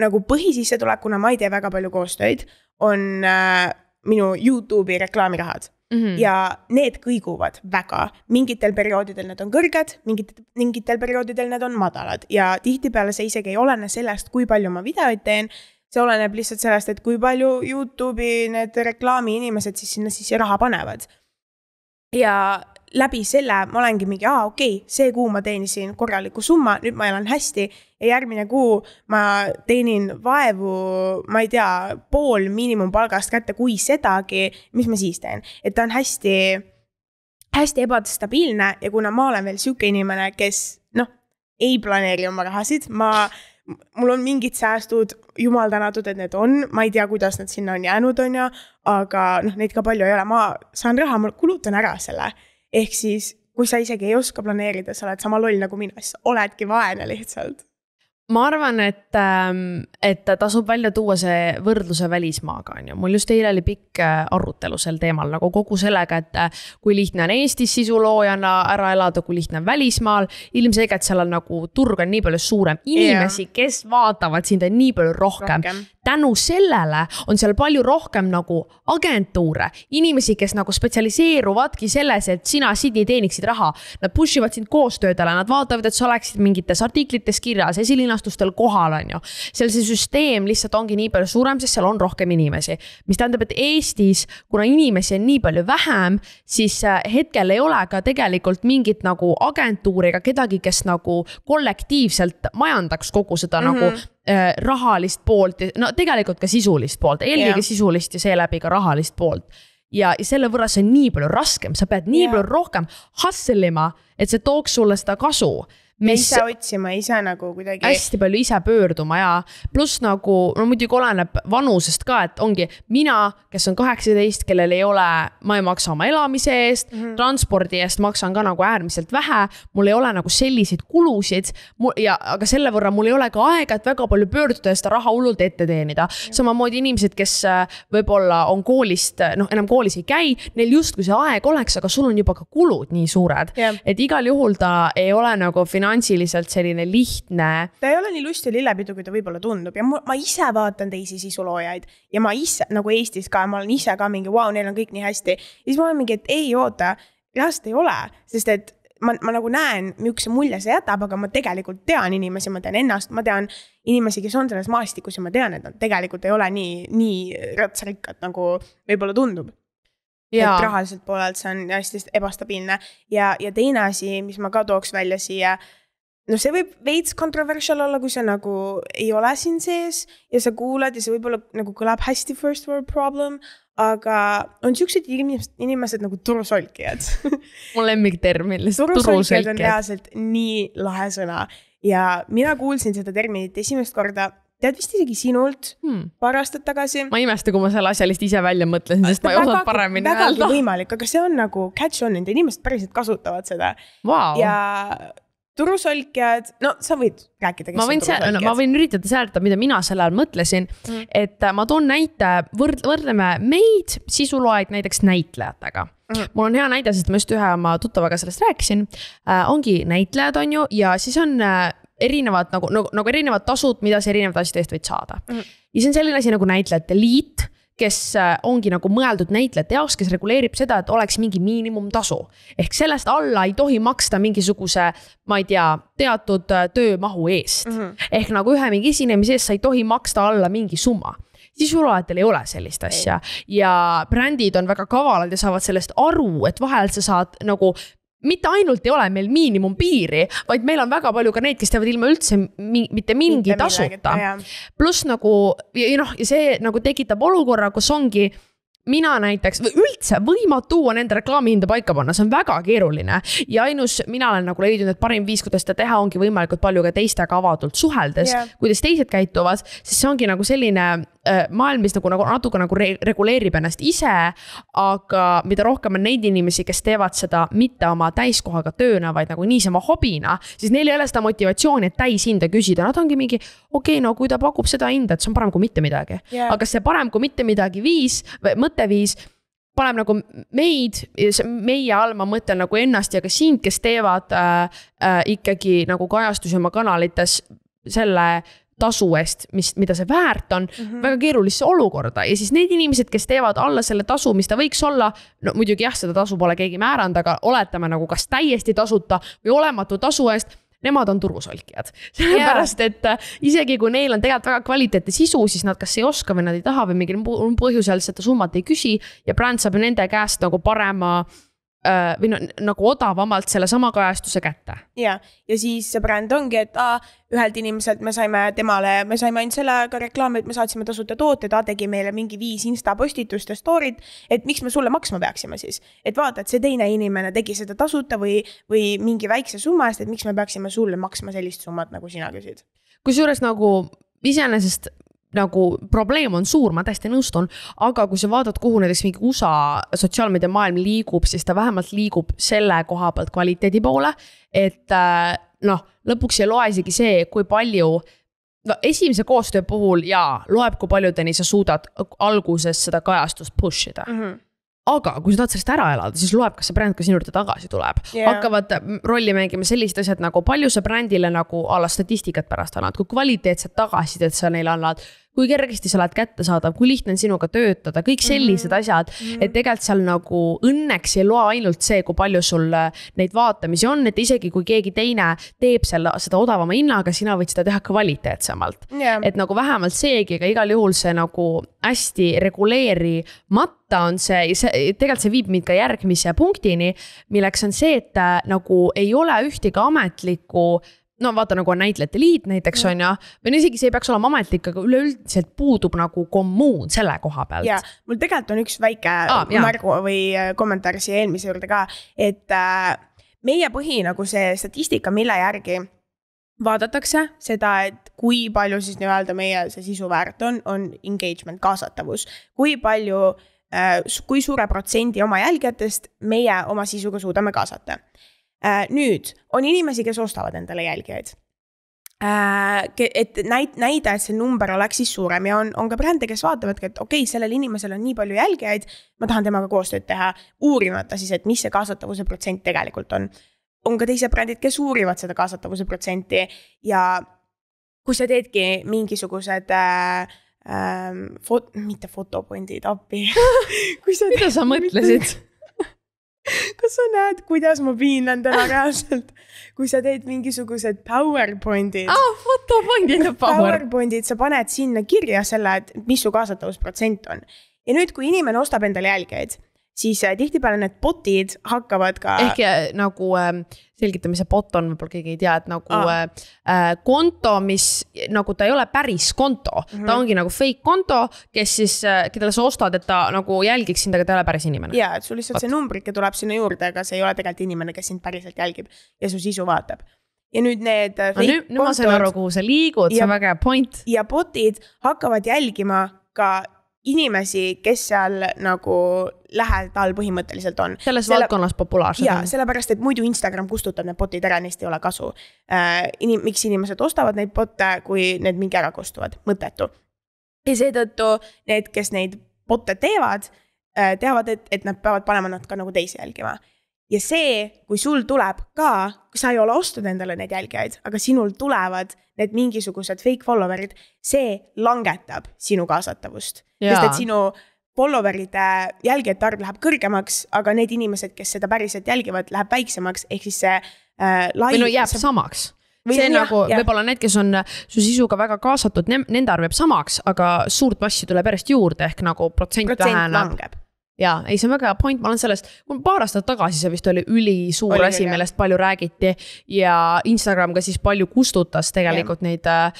nagu põhisissetulek, kuna ma ei tee väga palju koostöid, on äh, minu Youtube'i reklaamirahad mm. -hmm. ja need kõiguvad väga, mingitel perioodidel need on kõrged, mingitel, mingitel perioodidel need on madalad ja tihtipeale see isegi ei olene sellest, kui palju ma videoid teen see oleneb lihtsalt sellest, et kui palju Youtube'i need reklaamiinimesed siis sinna sisse raha panevad. ja läbi selle ma olengi mingi, aa, okei okay,, see kuu ma teenisin korraliku summa, nüüd ma elan hästi ja järgmine kuu ma teenin vaevu, ma ei tea, pool miinimumpalgast kätte, kui sedagi, mis ma siis teen, et ta on hästi, hästi ebastabiilne ja kuna ma olen veel sihuke inimene, kes noh, ei planeeri oma rahasid, ma mul on mingid säästud, jumal tänatud, et need on, ma ei tea, kuidas nad sinna on jäänud, on ju, aga noh, neid ka palju ei ole, ma saan raha, ma kulutan ära selle ehk siis, kui sa isegi ei oska planeerida, sa oled sama loll nagu mina, siis oledki vaene lihtsalt ma arvan, et, ähm, et tasub välja tuua see võrdluse välismaaga, on ju. mul just eile oli pikk äh, arutelu sel teemal nagu kogu sellega, et äh, kui lihtne on Eestis sisuloojana ära elada, kui lihtne on välismaal. ilmselgelt seal on nagu turg on nii palju suurem, inimesi yeah., kes vaatavad sind, on nii palju rohkem, rohkem tänu sellele on seal palju rohkem nagu agentuure, inimesi, kes nagu spetsialiseeruvadki selles, et sina, Sydney, teeniksid raha. Nad push ivad sind koostöödele, nad vaatavad, et sa oleksid mingites artiklites kirjas, esilinastustel kohal, on ju. seal see süsteem lihtsalt ongi nii palju suurem, sest seal on rohkem inimesi. mis tähendab, et Eestis, kuna inimesi on nii palju vähem, siis äh, hetkel ei ole ka tegelikult mingit nagu agentuuri ega kedagi, kes nagu kollektiivselt majandaks kogu seda mm -hmm. nagu äh, rahalist poolt, no tegelikult ka sisulist poolt, eelkõige sisulist ja seeläbi ka rahalist poolt ja, ja selle võrra see on nii palju raskem, sa pead nii yeah. palju rohkem hustle ima, et see tooks sulle seda kasu mis.... ise otsima, ise nagu kuidagi. hästi palju ise pöörduma ja pluss nagu, no muidugi oleneb vanusest ka, et ongi mina, kes on kaheksateist, kellel ei ole, ma ei maksa oma elamise eest mm, -hmm. transpordi eest maksan ka nagu äärmiselt vähe. mul ei ole nagu selliseid kulusid ja, aga selle võrra mul ei ole ka aega, et väga palju pöörduda ja seda raha hullult ette teenida mm -hmm.. samamoodi inimesed, kes äh, võib-olla on koolist, noh, enam koolis ei käi, neil justkui see aeg oleks, aga sul on juba ka kulud nii suured yeah., et igal juhul ta ei ole nagu finants finantsiliselt selline lihtne. ta ei ole nii lust ja lillepidu, kui ta võib-olla tundub ja ma ise vaatan teisi sisuloojaid ja ma ise nagu Eestis ka, ma olen ise ka mingi, vau, neil on kõik nii hästi. ja siis ma olen mingi, et ei oota, reaalselt ei ole, sest et ma, ma nagu näen, milline mulje see jätab, aga ma tegelikult tean inimesi, ma tean ennast, ma tean inimesi, kes on selles maastikus ja ma tean, et nad tegelikult ei ole nii, nii ratsarikkad, nagu võib-olla tundub. et rahaliselt poolelt see on hästi ebastabiilne ja, ja teine asi, mis ma ka tooks välja siia no see võib veits controversial olla, kui sa nagu ei ole siin sees ja sa kuulad ja see võib-olla nagu kõlab hästi first world problem, aga on siuksed inimesed, inimesed nagu turusolkijad mu lemmiktermin lihtsalt, turusolkijad on reaalselt nii lahe sõna ja mina kuulsin seda terminit esimest korda tead vist isegi sinult hmm. paar aastat tagasi. ma ei imesta, kui ma selle asja lihtsalt ise välja mõtlesin, sest ma ei osanud paremini öelda. võimalik, aga see on nagu catch on, need inimesed päriselt kasutavad seda wow.. ja turusolkijad, no sa võid rääkida, ma võin, no, ma võin üritada seletada, mida mina selle all mõtlesin. Mm.. et äh, ma toon näite, võrd-, võrdleme meid, sisuloojaid näiteks näitlejatega. Mm.. mul on hea näide, sest ma just ühe oma tuttavaga sellest rääkisin. Äh,. ongi näitlejad, on ju, ja siis on äh, erinevad nagu, nagu, nagu erinevad tasud, mida sa erinevate asjade eest võid saada. Mm.. ja siis on selline asi nagu näitlejate liit kes äh, ongi nagu mõeldud näitlejate jaoks, kes reguleerib seda, et oleks mingi miinimumtasu. ehk sellest alla ei tohi maksta mingisuguse, ma ei tea, teatud äh, töömahu eest mm. -hmm. ehk nagu ühe mingi esinemise eest sa ei tohi maksta alla mingi summa sisuloojatel ei ole sellist asja ja brändid on väga kavalad ja saavad sellest aru, et vahel sa saad nagu mitte ainult ei ole meil miinimumpiiri, vaid meil on väga palju ka neid, kes teevad ilma üldse mi mitte mingi Mitte tasuta pluss nagu ja noh, ja see nagu tekitab olukorra, kus ongi mina näiteks või üldse võimatu on enda reklaamihinda paika panna, see on väga keeruline. ja ainus, mina olen nagu leidnud, et parim viis, kuidas seda teha, ongi võimalikult palju ka teistega avatult suheldes Jah. kuidas teised käituvad, sest see ongi nagu selline maailm, mis nagu, nagu natuke nagu re reguleerib ennast ise. aga mida rohkem on neid inimesi, kes teevad seda mitte oma täiskohaga tööna, vaid nagu niisama hobina, siis neil ei ole seda motivatsiooni, et täishinda küsida, nad ongi mingi. okei okay,, no kui ta pakub seda hinda, et see on parem kui mitte midagi Jah. aga see parem kui mitte midagi viis mõtteviis paneb nagu meid, meie all ma mõtlen nagu ennast ja ka sind, kes teevad äh, äh, ikkagi nagu kajastusi oma kanalites selle tasu eest, mis, mida see väärt on mm, -hmm. väga keerulisse olukorda ja siis need inimesed, kes teevad alla selle tasu, mis ta võiks olla. no muidugi jah, seda tasu pole keegi määranud, aga oletame nagu kas täiesti tasuta või olematu tasu eest nemad on turusolkijad, sellepärast et äh, isegi kui neil on tegelikult väga kvaliteetne sisu, siis nad kas ei oska või nad ei taha või mingil põhjusel seda summat ei küsi ja bränd saab nende käest nagu parema äh, või no, nagu odavamalt sellesama kajastuse kätte. ja, ja siis see bränd ongi, et aa, ühelt inimeselt me saime temale, me saime ainult sellega reklaami, et me saatsime tasuta toote, ta tegi meile mingi viis insta postitust ja story'd. et miks me sulle maksma peaksime siis, et vaata, et see teine inimene tegi seda tasuta või, või mingi väikse summa eest, et miks me peaksime sulle maksma sellist summat, nagu sina küsid. kusjuures nagu iseenesest nagu probleem on suur, ma täiesti nõustun, aga kui sa vaatad, kuhu näiteks mingi USA sotsiaalmeediamaailm liigub, siis ta vähemalt liigub selle koha pealt kvaliteedi poole. et äh, noh, lõpuks ei loe isegi see, kui palju no esimese koostöö puhul jaa, loeb, kui paljudeni sa suudad alguses seda kajastust push ida mm. -hmm. Aga kui sa tahad sellest ära elada, siis loeb, kas see bränd ka sinu juurde tagasi tuleb yeah.. hakkavad rolli mängima sellised asjad nagu palju sa brändile nagu a la statistikat pärast annad, kui kvaliteetset tagasisidet sa neile annad. Kui kergesti sa oled kättesaadav, kui lihtne on sinuga töötada, kõik sellised mm -hmm. asjad mm. -hmm. et tegelikult seal nagu õnneks ei loe ainult see, kui palju sul äh, neid vaatamisi on, et isegi kui keegi teine teeb selle, seda odavama hinnaga, sina võid seda teha kvaliteetsemalt jah, et nagu vähemalt seegi, aga igal juhul see nagu hästi reguleerimata on see, see, tegelikult see viib mind ka järgmise punktini. milleks on see, et äh, nagu ei ole ühtegi ametlikku no vaata, nagu on näitlejate liit näiteks on ju, või no isegi see ei peaks olema ametlik, aga üleüldiselt puudub nagu kommuun selle koha pealt. ja mul tegelikult on üks väike ah, märgu või äh, kommentaar siia eelmise juurde ka, et äh, meie põhi nagu see statistika, mille järgi vaadatakse seda, et kui palju siis nii-öelda meie see sisu väärt on, on engagement, kaasatavus. kui palju äh,, kui suure protsendi oma jälgijatest meie oma sisuga suudame kaasata. Nüüd on inimesi, kes ostavad endale jälgijaid äh,. et näit-, näida, et see number oleks siis suurem ja on, on ka brände, kes vaatavadki, et okei okay,, sellel inimesel on nii palju jälgijaid, ma tahan temaga koostööd teha, uurimata siis, et mis see kaasatavuse protsent tegelikult on on ka teised brändid, kes uurivad seda kaasatavuse protsenti ja kui sa teedki mingisugused äh, äh, fot-, mitte fotopondid appi kui sa mida sa mõtlesid? Kas sa näed, kuidas ma piinlen täna reaalselt, kui sa teed mingisugused PowerPointid aa, fotopondid ja power. PowerPointid, sa paned sinna kirja selle, et mis su kaasatavusprotsent on. ja nüüd, kui inimene ostab endale jälgijaid, siis äh, tihtipeale need bot'id hakkavad ka. ehk äh, nagu äh, selgitame, see bot on, võib-olla keegi ei tea, et nagu Aa. äh, konto, mis nagu ta ei ole päris konto mm, -hmm. ta ongi nagu fake konto, kes siis kellele sa ostad, et ta nagu jälgiks sind, aga ta ei ole päris inimene. ja, et sul lihtsalt see numbrike tuleb sinna juurde, aga see ei ole tegelikult inimene, kes sind päriselt jälgib ja su sisu vaatab. ja nüüd need nüüd, nüüd ma sain aru, kuhu sa liigud, see on väga hea point. ja bot'id hakkavad jälgima ka inimesi, kes seal nagu lähedal põhimõtteliselt on. selles Selle- valdkonnas populaarsed ja on. sellepärast, et muidu Instagram kustutab need bot'id ära, neist ei ole kasu äh,. inim-, miks inimesed ostavad neid bot'e, kui need mingi ära kustuvad, mõttetu. ja seetõttu need, kes neid bot'e teevad äh,, teavad, et, et nad peavad panema nad ka nagu teisi jälgima. ja see, kui sul tuleb ka, sa ei ole ostnud endale neid jälgijaid, aga sinul tulevad need mingisugused fake follower'id, see langetab sinu kaasatavust. sest et sinu follower'ide jälgijate arv läheb kõrgemaks, aga need inimesed, kes seda päriselt jälgivad, läheb väiksemaks, ehk siis see äh, või no jääb samaks. Või see jah, nagu võib-olla need, kes on su sisuga väga kaasatud, nende arv jääb samaks, aga suurt massi tuleb järjest juurde, ehk nagu protsent protsent väheneb. Ja ei, see on väga hea point, ma olen sellest, mul paar aastat tagasi see vist oli ülisuur asi millest palju räägiti ja Instagram ka siis palju kustutas tegelikult neid äh,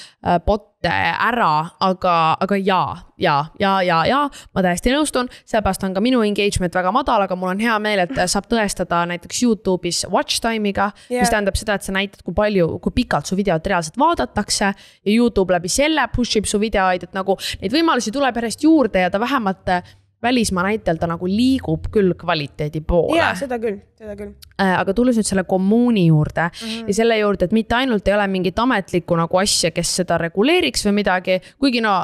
bot'e ära, aga, aga jaa, ja, ja, ja, ja ma täiesti nõustun, seepärast on ka minu engagement väga madal, aga mul on hea meel, et saab tõestada näiteks Youtube'is watch time'iga yeah., Jaa. mis tähendab seda, et sa näitad, kui palju, kui pikalt su videot reaalselt vaadatakse ja Youtube läbi selle push ib su videoid, et nagu neid võimalusi tuleb järjest juurde ja ta vähemalt äh, välismaa näitel ta nagu liigub küll kvaliteedi poole jaa, seda küll, seda küll. Äh, aga tulles nüüd selle kommuuni juurde mm. -hmm. ja selle juurde, et mitte ainult ei ole mingit ametlikku nagu asja, kes seda reguleeriks või midagi, kuigi no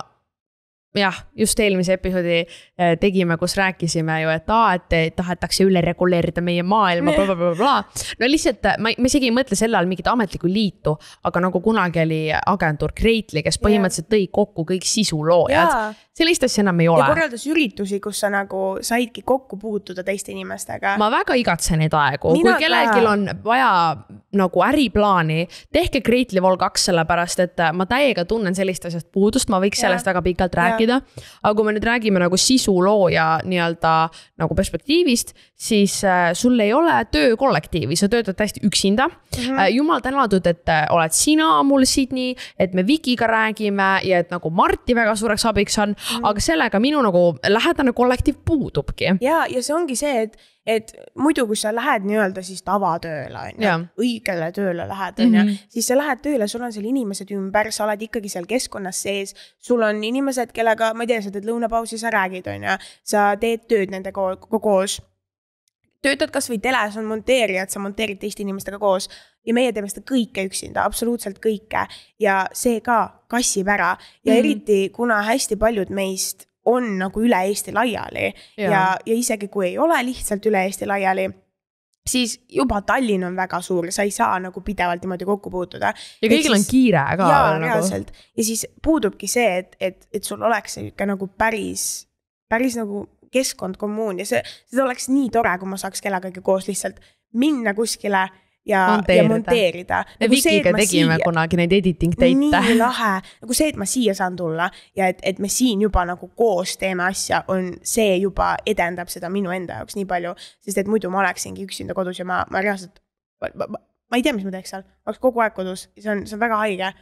jah, just eelmise episoodi äh, tegime, kus rääkisime ju, et aa, et tahetakse üle reguleerida meie maailma bla,, blablabla. no lihtsalt äh, ma, ma isegi ei mõtle selle all mingit ametlikku liitu, aga nagu kunagi oli agentuur Greatly, kes põhimõtteliselt tõi kokku kõik sisuloojad. Sellist asja enam ei ja ole. korraldas üritusi, kus sa nagu saidki kokku puutuda teiste inimestega. ma väga igatsen neid aegu, kui Mina ka. kellelgi on vaja nagu äriplaani, tehke Greatly Vol kaks, sellepärast et äh, ma täiega tunnen sellist asjast puudust, ma võiks Jaa. sellest väga pikalt rääkida. aga kui me nüüd räägime nagu sisulooja nii-öelda nagu perspektiivist, siis äh, sul ei ole töökollektiivi, sa töötad täiesti üksinda mm. -hmm. jumal tänatud, et äh, oled sina mul, Sydney, et me Vikiga räägime ja et nagu Marti väga suureks abiks on mm. -hmm. aga sellega minu nagu lähedane kollektiiv puudubki. ja, ja see ongi see, et, et muidu, kui sa lähed nii-öelda siis tavatööle on ju, õigele tööle lähed on ju Mhm., siis sa lähed tööle, sul on seal inimesed ümber, sa oled ikkagi seal keskkonnas sees. sul on inimesed, kellega, ma ei tea, sa teed lõunapausi, sa räägid, on ju, sa teed tööd nendega ko- ko- koos. Töötad kasvõi teles, on monteerijad, sa monteerid teiste inimestega koos ja meie teeme seda kõike üksinda, absoluutselt kõike ja see ka kassib ära ja mm. eriti kuna hästi paljud meist on nagu üle Eesti laiali ja, ja, ja isegi kui ei ole lihtsalt üle Eesti laiali, siis juba Tallinn on väga suur, sa ei saa nagu pidevalt niimoodi kokku puutuda. ja kõigil on kiire ka jaa, nagu. reaalselt ja siis puudubki see, et, et, et sul oleks sihuke nagu päris, päris nagu keskkond, kommuun ja see, seda oleks nii tore, kui ma saaks kellegagi koos lihtsalt minna kuskile ja monteerida, ja monteerida. me Vikiga tegime siia... kunagi neid editing date'e. nii lahe, nagu see, et ma siia saan tulla ja et, et me siin juba nagu koos teeme asja, on see juba edendab seda minu enda jaoks nii palju, sest et muidu ma oleksingi üksinda kodus ja ma, ma reaalselt, ma, ma, ma, ei tea, mis ma teeks seal, oleks kogu aeg kodus, see on, see on väga haige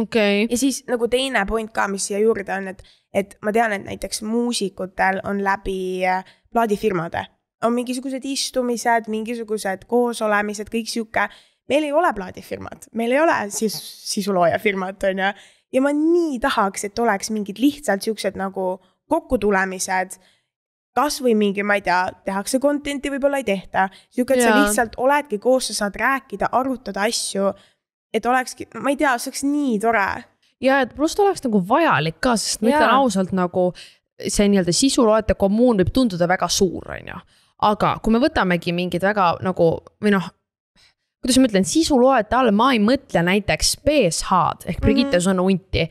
okei, ja siis nagu teine point ka, mis siia juurde on, et, et ma tean, et näiteks muusikutel on läbi äh, plaadifirmade on mingisugused istumised, mingisugused koosolemised, kõik sihuke. meil ei ole plaadifirmat, meil ei ole siis sisulooja firmat, on ju. ja ma nii tahaks, et oleks mingid lihtsalt siuksed nagu kokkutulemised kasvõi mingi, ma ei tea, tehakse content'i, võib-olla ei tehta. sihuke, et sa Jaa. lihtsalt oledki koos, sa saad rääkida, arutada asju. Et olekski, ma ei tea, see oleks nii tore ja et pluss ta oleks nagu vajalik ka, sest ma ütlen ausalt nagu see nii-öelda sisuloojate kommuun võib tunduda väga suur, on ju. aga kui me võtamegi mingid väga nagu või noh, kuidas ma ütlen, sisuloojate all ma ei mõtle näiteks BSH-d ehk Brigitte mm -hmm. Sõnu-Unti.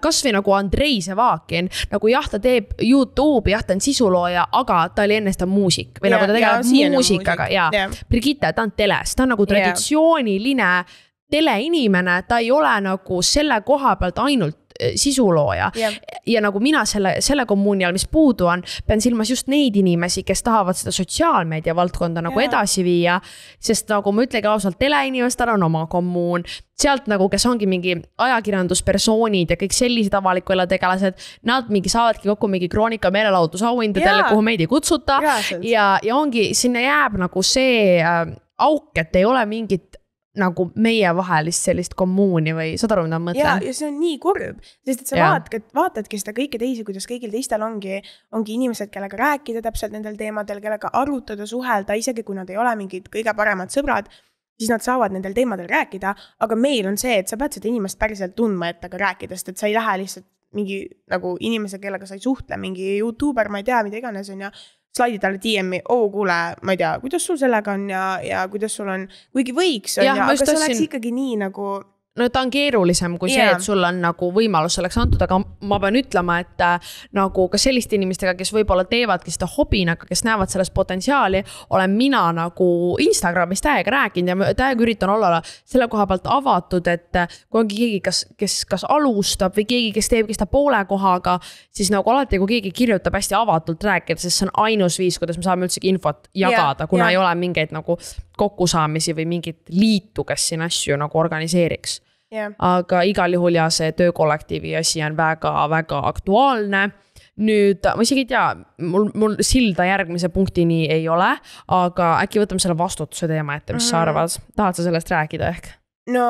kasvõi nagu Andrei Sevakin, nagu jah, ta teeb Youtube'i, jah, ta on sisulooja, aga ta oli enne seda muusik või Ja- nagu ta tegeleb on muusikaga muusik, ja jah. Brigitte, ta on teles, ta on nagu traditsiooniline teleinimene, ta ei ole nagu selle koha pealt ainult eh, sisulooja Jah. ja nagu mina selle, selle kommuuni all, mis puudu on, pean silmas just neid inimesi, kes tahavad seda sotsiaalmeedia valdkonda nagu Jaa. edasi viia. sest nagu ma ütlengi ausalt, teleinimestel on oma kommuun, sealt nagu, kes ongi mingi ajakirjanduspersoonid ja kõik sellised avaliku elu tegelased, nad mingi saavadki kokku mingi kroonika meelelahutusauhindadele, Jaa. kuhu meid ei kutsuta Reaalselt. ja, ja ongi, sinna jääb nagu see äh, auk, et ei ole mingit nagu meievahelist sellist kommuuni või saad aru, mida ma ja, mõtlen? ja see on nii kurb, sest et sa Jaa. vaatad, vaatadki seda kõike teisi, kuidas kõigil teistel ongi, ongi inimesed, kellega rääkida täpselt nendel teemadel, kellega arutada, suhelda, isegi kui nad ei ole mingid kõige paremad sõbrad, siis nad saavad nendel teemadel rääkida, aga meil on see, et sa pead seda inimest päriselt tundma, et temaga rääkida, sest et sa ei lähe lihtsalt mingi nagu inimese, kellega sa ei suhtle, mingi Youtuber, ma ei tea, mida iganes, on ju slaidi talle DM-i, oo kuule, ma ei tea, kuidas sul sellega on ja, ja kuidas sul on, kuigi võiks, on ju, aga see oleks ikkagi nii nagu no ta on keerulisem kui see yeah., et sul on nagu võimalus selleks antud, aga ma pean ütlema, et äh, nagu ka selliste inimestega, kes võib-olla teevadki seda hobina, aga kes näevad selles potentsiaali, olen mina nagu Instagramis täiega rääkinud ja täiega üritan olla selle koha pealt avatud, et äh, kui ongi keegi, kas, kes kas alustab või keegi, kes teebki seda poole kohaga, siis nagu alati, kui keegi kirjutab hästi avatult rääkida, sest see on ainus viis, kuidas me saame üldsegi infot jagada, kuna jaa. ei ole mingeid nagu kokkusaamisi või mingit liitu, kes siin asju nagu organiseeriks jah, aga igal juhul ja see töökollektiivi asi on väga-väga aktuaalne. nüüd ma isegi ei tea, mul, mul silda järgmise punktini ei ole, aga äkki võtame selle vastutuse teema ette, mis mm -hmm. sa Mhm. arvad, tahad sa sellest rääkida ehk? no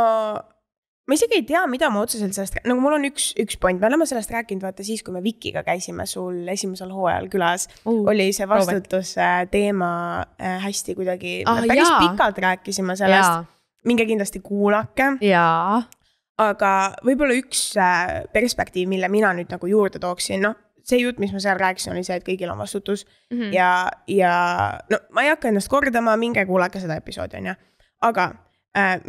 ma isegi ei tea, mida ma otseselt sellest, nagu mul on üks, üks point, me oleme sellest rääkinud, vaata siis, kui me Vikiga käisime sul esimesel hooajal külas Uh, oli see vastutuse teema äh, hästi kuidagi Ah, päris jaa. pikalt rääkisime sellest, minge kindlasti kuulake, jaa, aga võib-olla üks äh, perspektiiv, mille mina nüüd nagu juurde tooksin, noh, see jutt, mis ma seal rääkisin, oli see, et kõigil on vastutus. Mhm. ja, ja no ma ei hakka ennast kordama, minge kuulake seda episoodi, on ju, aga äh,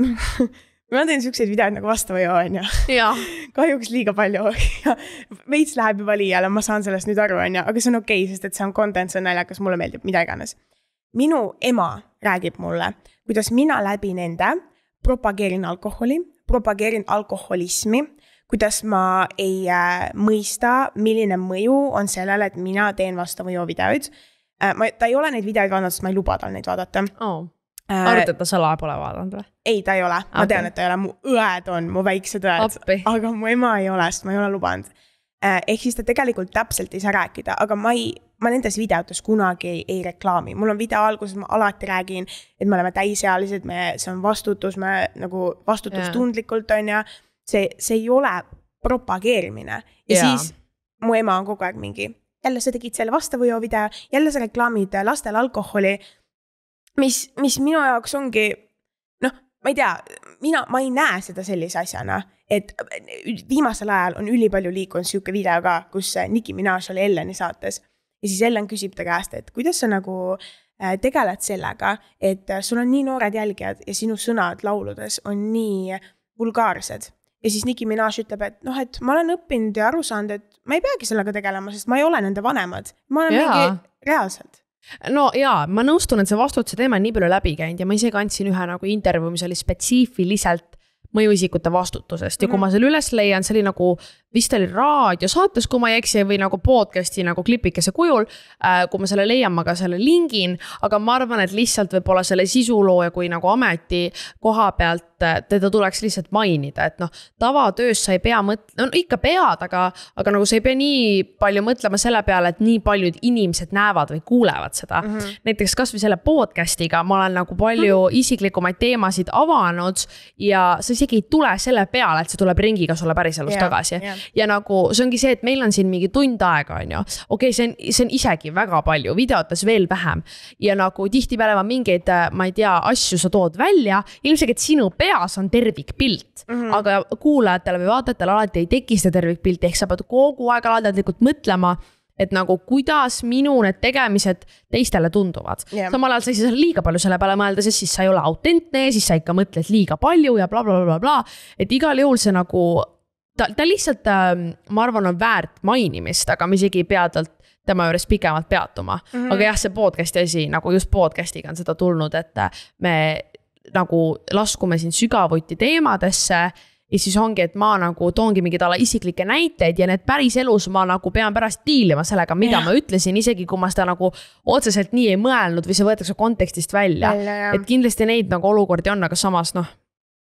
ma teen siukseid videoid nagu vastavõju, on ju, jaa, kahjuks liiga palju. Ja veits läheb juba liiale, ma saan sellest nüüd aru, on ju, aga see on okei okay,, sest et see on content, see on naljakas, mulle meeldib, mida iganes. minu ema räägib mulle, kuidas mina läbi nende propageerin alkoholi, propageerin alkoholismi, kuidas ma ei äh, mõista, milline mõju on sellel, et mina teen vastavõju videoid äh,. ma, ta ei ole neid videoid vaadanud, sest ma ei luba tal neid vaadata oh.. äh, arvad, et ta sala pole vaadanud või? ei, ta ei ole, ma okay. tean, et ta ei ole, mu õed on, mu väiksed õed aga mu ema ei ole, sest ma ei ole lubanud. ehk siis ta tegelikult täpselt ei saa rääkida, aga ma ei, ma nendes videotes kunagi ei, ei reklaami, mul on video alguses, ma alati räägin, et me oleme täisealised, me, see on vastutus, me nagu vastutustundlikult on ju. see, see ei ole propageerimine ja yeah. siis mu ema on kogu aeg mingi, jälle sa tegid selle vastavõju video, jälle sa reklaamid lastele alkoholi. mis, mis minu jaoks ongi noh, ma ei tea, mina, ma ei näe seda sellise asjana, et viimasel ajal on ülipalju liikunud sihuke video ka, kus Nicki Minaj oli Elleni saates ja siis Ellen küsib ta käest, et kuidas sa nagu äh, tegeled sellega, et äh, sul on nii noored jälgijad ja sinu sõnad lauludes on nii vulgaarsed. ja siis Nicki Minaj ütleb, et noh, et ma olen õppinud ja aru saanud, et ma ei peagi sellega tegelema, sest ma ei ole nende vanemad. ma olen Jaa. mingi reaalselt. no jaa, ma nõustun, et see vastutuse teema on nii palju läbi käinud ja ma isegi andsin ühe nagu intervjuu, mis oli spetsiifiliselt mõjuisikute vastutusest ja kui ma selle üles leian, see oli nagu vist oli raadiosaates, kui ma ei eksi, või nagu podcast'i nagu klipikese kujul äh,. kui ma selle leian, ma ka selle lingin, aga ma arvan, et lihtsalt võib-olla selle sisulooja kui nagu ameti koha pealt äh, teda tuleks lihtsalt mainida, et noh, tavatöös sa ei pea mõt-, no ikka pead, aga, aga nagu sa ei pea nii palju mõtlema selle peale, et nii paljud inimesed näevad või kuulevad seda mm. -hmm. näiteks kasvõi selle podcast'iga ma olen nagu palju isiklikumaid teemasid avanud ja sa isegi ei tule selle peale, et see tuleb ringiga sulle päriselus yeah, tagasi yeah.. ja nagu see ongi see, et meil on siin mingi tund aega, on ju. okei okay,, see on, see on isegi väga palju, videotes veel vähem. ja nagu tihtipeale ma mingeid, ma ei tea, asju sa tood välja, ilmselgelt sinu peas on tervikpilt mm, -hmm. aga kuulajatele või vaatajatele alati ei teki seda tervikpilti, ehk sa pead kogu aeg alatadlikult mõtlema et nagu kuidas minu need tegemised teistele tunduvad yeah.. samal ajal sa ei saa liiga palju selle peale mõelda, sest siis sa ei ole autentne siis sa ikka mõtled liiga palju ja blablabla bla,. Bla, bla. et igal juhul see nagu, ta, ta lihtsalt, ma arvan, on väärt mainimist, aga me isegi ei pea talt tema juures pikemalt peatuma mm. -hmm. aga jah, see podcast'i asi nagu just podcast'iga on seda tulnud, et me nagu laskume siin sügavuti teemadesse ja siis ongi, et ma nagu toongi mingeid ala isiklikke näiteid ja need päriselus ma nagu pean pärast diilima sellega, mida Jah. ma ütlesin, isegi kui ma seda nagu otseselt nii ei mõelnud või see võetakse kontekstist välja. Et kindlasti neid nagu olukordi on, aga samas noh,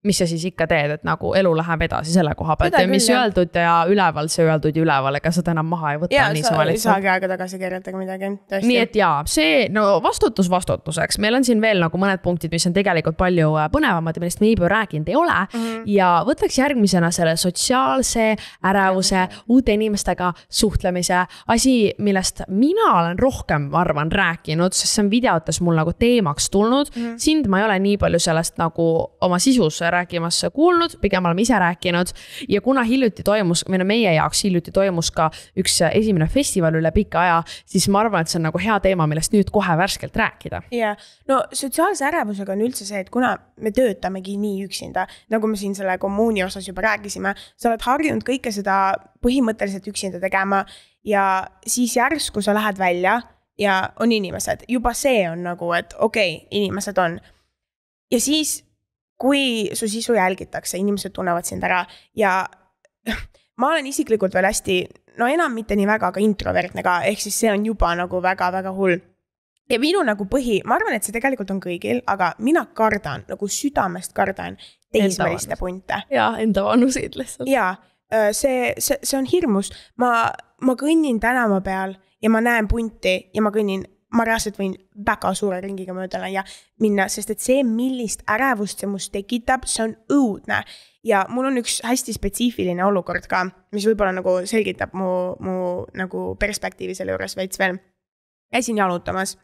mis sa siis ikka teed, et nagu elu läheb edasi selle koha pealt ja mis jah. öeldud ja üleval, see öeldud ja üleval, ega seda enam maha ei võta ja sa ei saagi aega tagasi keerata ega midagi, nii et jaa, see no vastutus vastutuseks, meil on siin veel nagu mõned punktid, mis on tegelikult palju äh, põnevamad ja millest me nii palju rääkinud ei ole mm. -hmm. ja võtaks järgmisena selle sotsiaalse ärevuse, uute inimestega suhtlemise asi, millest mina olen rohkem, ma arvan, rääkinud, sest see on videotes mul nagu teemaks tulnud mm. -hmm. sind ma ei ole nii palju sellest nagu oma sisus rääkimas kuulnud, pigem oleme ise rääkinud. ja kuna hiljuti toimus, või no meie jaoks hiljuti toimus ka üks esimene festival üle pika aja, siis ma arvan, et see on nagu hea teema, millest nüüd kohe värskelt rääkida. ja no sotsiaalse ärevusega on üldse see, et kuna me töötamegi nii üksinda, nagu me siin selle kommuuni osas juba rääkisime, sa oled harjunud kõike seda põhimõtteliselt üksinda tegema ja siis järsku sa lähed välja ja on inimesed, juba see on nagu, et okei okay,, inimesed on. ja siis, kui su sisu jälgitakse, inimesed tunnevad sind ära ja ma olen isiklikult veel hästi, no enam mitte nii väga, aga introvertne ka, ehk siis see on juba nagu väga-väga hull ja minu nagu põhi, ma arvan, et see tegelikult on kõigil, aga mina kardan nagu südamest kardan teismeliste punte. ja enda vanuseid lihtsalt. ja see, see, see on hirmus, ma, ma kõnnin tänava peal ja ma näen punti ja ma kõnnin, ma reaalselt võin väga suure ringiga mööda ja minna, sest et see, millist ärevust see must tekitab, see on õudne. ja mul on üks hästi spetsiifiline olukord ka, mis võib-olla nagu selgitab mu, mu nagu perspektiivi selle juures veits veel. käisin jalutamas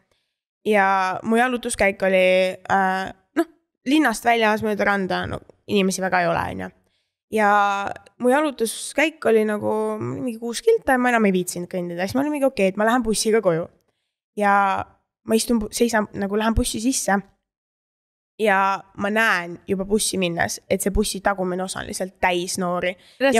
ja mu jalutuskäik oli äh, noh, linnast väljas mööda randa, no inimesi väga ei ole, on ju ja mu jalutuskäik oli nagu mingi kuus kilta ja ma enam ei viitsinud kõndida, siis ma olin mingi okei okay,, et ma lähen bussiga koju. Ja ma istun, seisan nagu lähen bussi sisse. ja ma näen juba bussi minnes, et see bussi tagumine osa on lihtsalt täis noori.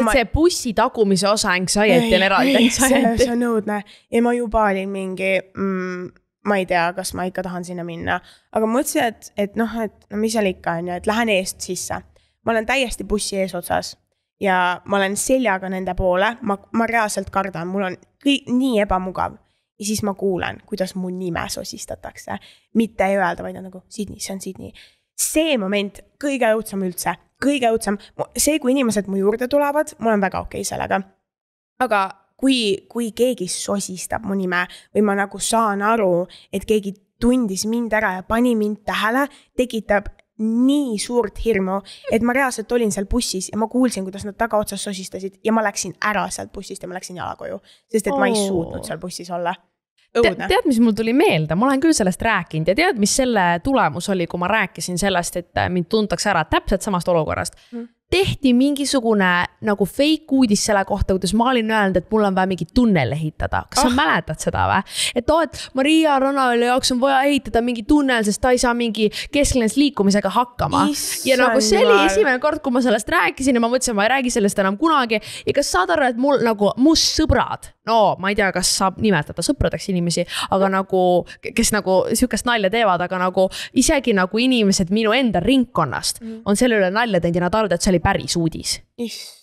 Ma... see bussi tagumise osa anxiety on eraldi anxiety. see on õudne ja ma juba olin mingi mm, ma ei tea, kas ma ikka tahan sinna minna, aga mõtlesin, et, et noh, et no mis seal ikka on ju, et lähen eest sisse ma olen täiesti bussi eesotsas ja ma olen seljaga nende poole, ma, ma reaalselt kardan, mul on kõik nii ebamugav. Ja siis ma kuulen, kuidas mu nime sosistatakse, mitte ei öelda, vaid on nagu Sydney, see on Sydney. see moment, kõige õudsem üldse, kõige õudsem, see, kui inimesed mu juurde tulevad, ma olen väga okei okay sellega. aga kui, kui keegi sosistab mu nime või ma nagu saan aru, et keegi tundis mind ära ja pani mind tähele, tekitab nii suurt hirmu, et ma reaalselt olin seal bussis ja ma kuulsin, kuidas nad tagaotsas sosistasid ja ma läksin ära sealt bussist ja ma läksin jala koju. sest et ma ei suutnud seal bussis olla. Te, tead, mis mul tuli meelde, ma olen küll sellest rääkinud ja tead, mis selle tulemus oli, kui ma rääkisin sellest, et mind tuntakse ära täpselt samast olukorrast mm tehti mingisugune nagu fake uudis selle kohta, kuidas ma olin öelnud, et mul on vaja mingi tunnel ehitada. kas oh. sa ah. mäletad seda või? et oo, et Maria Ranaveli jaoks on vaja ehitada mingi tunnel, sest ta ei saa mingi kesklinnas liikumisega hakkama. ja nagu see oli esimene kord, kui ma sellest rääkisin ja ma mõtlesin, ma ei räägi sellest enam kunagi. ja kas saad aru, et mul nagu, mu sõbrad, no ma ei tea, kas saab nimetada sõpradeks inimesi, aga nagu, kes nagu sihukest nalja teevad, aga nagu isegi nagu inimesed minu enda ringkonnast mm. on selle üle nalja teinud ja nad arvavad, et see oli päris uudis.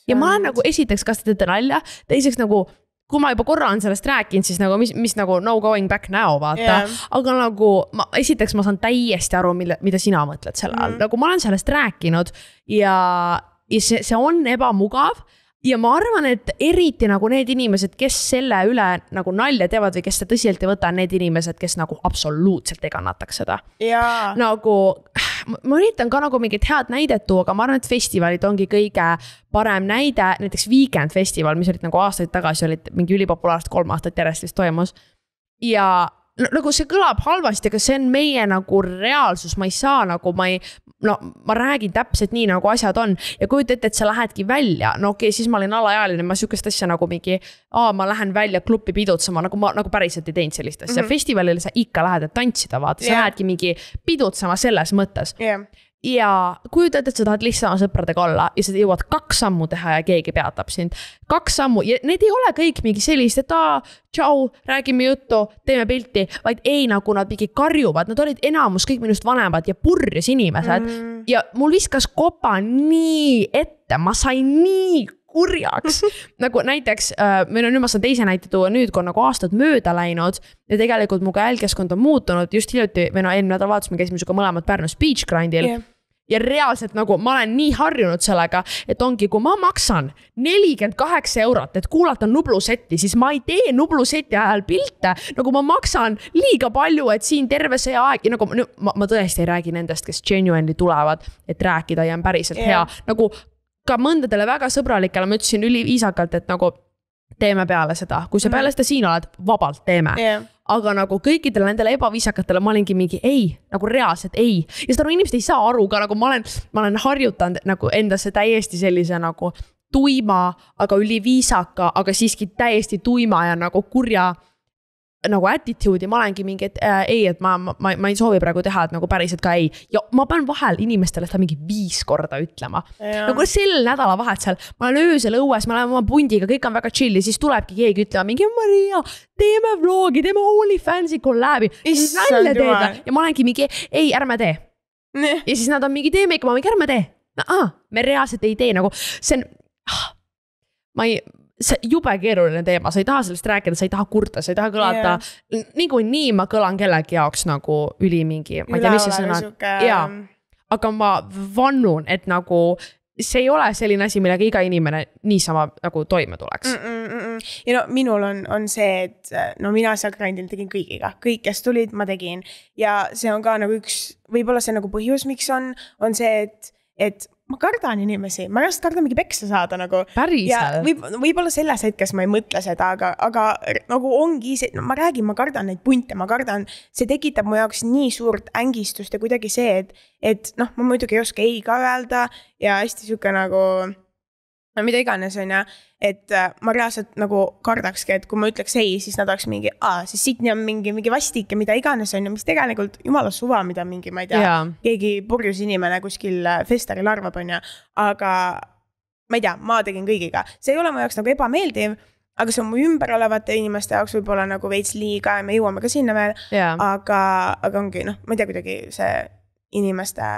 ja ma olen nagu esiteks, kas te teete nalja, teiseks nagu kui ma juba korra olen sellest rääkinud, siis nagu mis, mis nagu no going back now vaata yeah.. aga nagu ma, esiteks ma saan täiesti aru, mille, mida sina mõtled selle all mm., nagu ma olen sellest rääkinud ja, ja see, see on ebamugav ja ma arvan, et eriti nagu need inimesed, kes selle üle nagu nalja teevad või kes seda tõsiselt ei võta, on need inimesed, kes nagu absoluutselt ei kannataks seda. nagu, ma üritan ka nagu mingit head näidet tuua, aga ma arvan, et festivalid ongi kõige parem näide, näiteks Weekend festival, mis olid nagu aastaid tagasi, olid mingi ülipopulaarsed, kolm aastat järjest vist toimus. ja no, nagu see kõlab halvasti, aga see on meie nagu reaalsus, ma ei saa nagu, ma ei, no ma räägin täpselt nii, nagu asjad on ja kujuta ette, et sa lähedki välja, no okei okay,, siis ma olin alaealine, ma sihukest asja nagu mingi. aa, ma lähen välja klubi pidutsema, nagu ma nagu päriselt ei teinud sellist asja mm, -hmm. festivalile sa ikka lähed, et tantsida, vaata, sa yeah. lähedki mingi pidutsema selles mõttes yeah ja kujuta ette, et sa tahad lihtsalt sõpradega olla ja sa jõuad kaks sammu teha ja keegi peatab sind. kaks sammu ja need ei ole kõik mingi sellised, et aa, tšau, räägime juttu, teeme pilti, vaid ei, nagu nad mingi karjuvad, nad olid enamus kõik minust vanemad ja purjus inimesed. Mm.. ja mul viskas kopa nii ette, ma sain nii kurjaks. Nagu näiteks äh,, või no nüüd ma saan teise näite tuua, nüüd kui on nagu aastad mööda läinud ja tegelikult mu ka älgkeskkond on muutunud, just hiljuti või no eelmine nädalavahetus me käisime sinuga mõlemad Pärnus beach grind'il. Yeah ja reaalselt nagu ma olen nii harjunud sellega, et ongi, kui ma maksan nelikümmend kaheksa eurot, et kuulata Nublu setti, siis ma ei tee Nublu seti ajal pilte. nagu ma maksan liiga palju, et siin terve see aeg ja nagu ma, ma tõesti ei räägi nendest, kes genuinely tulevad, et rääkida ja on päriselt yeah. hea, nagu ka mõndadele väga sõbralikele ma ütlesin üliviisakalt, et nagu teeme peale seda, kui sa peale seda siin oled, vabalt teeme. Yeah.. Aga nagu kõikidele nendele ebaviisakatele ma olingi mingi ei, nagu reaalselt ei. ja seda nagu inimesed ei saa aru ka nagu ma olen, ma olen harjutanud nagu endasse täiesti sellise nagu tuima, aga üliviisaka, aga siiski täiesti tuima ja nagu kurja nagu attitude'i, ma olengi mingi, et äh, ei, et ma, ma, ma ei soovi praegu teha, et nagu päriselt ka ei. ja ma pean vahel inimestele seda mingi viis korda ütlema. nagu sel nädalavahetusel, ma olen öösel õues, ma olen oma pundiga, kõik on väga chill ja siis tulebki keegi ütlema mingi Maria, teeme vlogi, teeme OnlyFansi kolläbi. nalja teed ja ma olengi mingi, ei, ärme tee. ja siis nad on mingi, teeme ikka, ma mingi, ärme tee. me reaalselt ei tee nagu, see on, ah, ma ei see jube keeruline teema, sa ei taha sellest rääkida, sa ei taha kurta, sa ei taha kõlada yeah.. niikuinii ma kõlan kellegi jaoks nagu ülimingi, ma ei tea, mis see sõna on, jaa. aga ma vannun, et nagu see ei ole selline asi, millega iga inimene niisama nagu toime tuleks mm. -mm, mm ja no minul on, on see, et no mina seal grindil tegin kõigiga, kõik, kes tulid, ma tegin. ja see on ka nagu üks, võib-olla see nagu põhjus, miks on, on see, et, et ma kardan inimesi, ma reaalselt kardan mingi peksa saada nagu. võib, võib-olla selles hetkes ma ei mõtle seda, aga, aga nagu ongi see, no ma räägin, ma kardan neid punte, ma kardan, see tekitab mu jaoks nii suurt ängistust ja kuidagi see, et, et noh, ma muidugi ei oska ei ka öelda ja hästi sihuke nagu no mida iganes, on ju. et äh, ma reaalselt nagu kardakski, et kui ma ütleks ei, siis nad oleks mingi, aa, siis Sydney on mingi, mingi vastik ja mida iganes, on ju, mis tegelikult jumala suva, mida mingi, ma ei tea yeah., keegi purjus inimene kuskil äh, festivalil arvab, on ju. aga ma ei tea, ma tegin kõigiga, see ei ole mu jaoks nagu ebameeldiv aga see on mu ümber olevate inimeste jaoks võib-olla nagu veits liiga ja me jõuame ka sinna veel yeah.. aga, aga ongi noh, ma ei tea, kuidagi see inimeste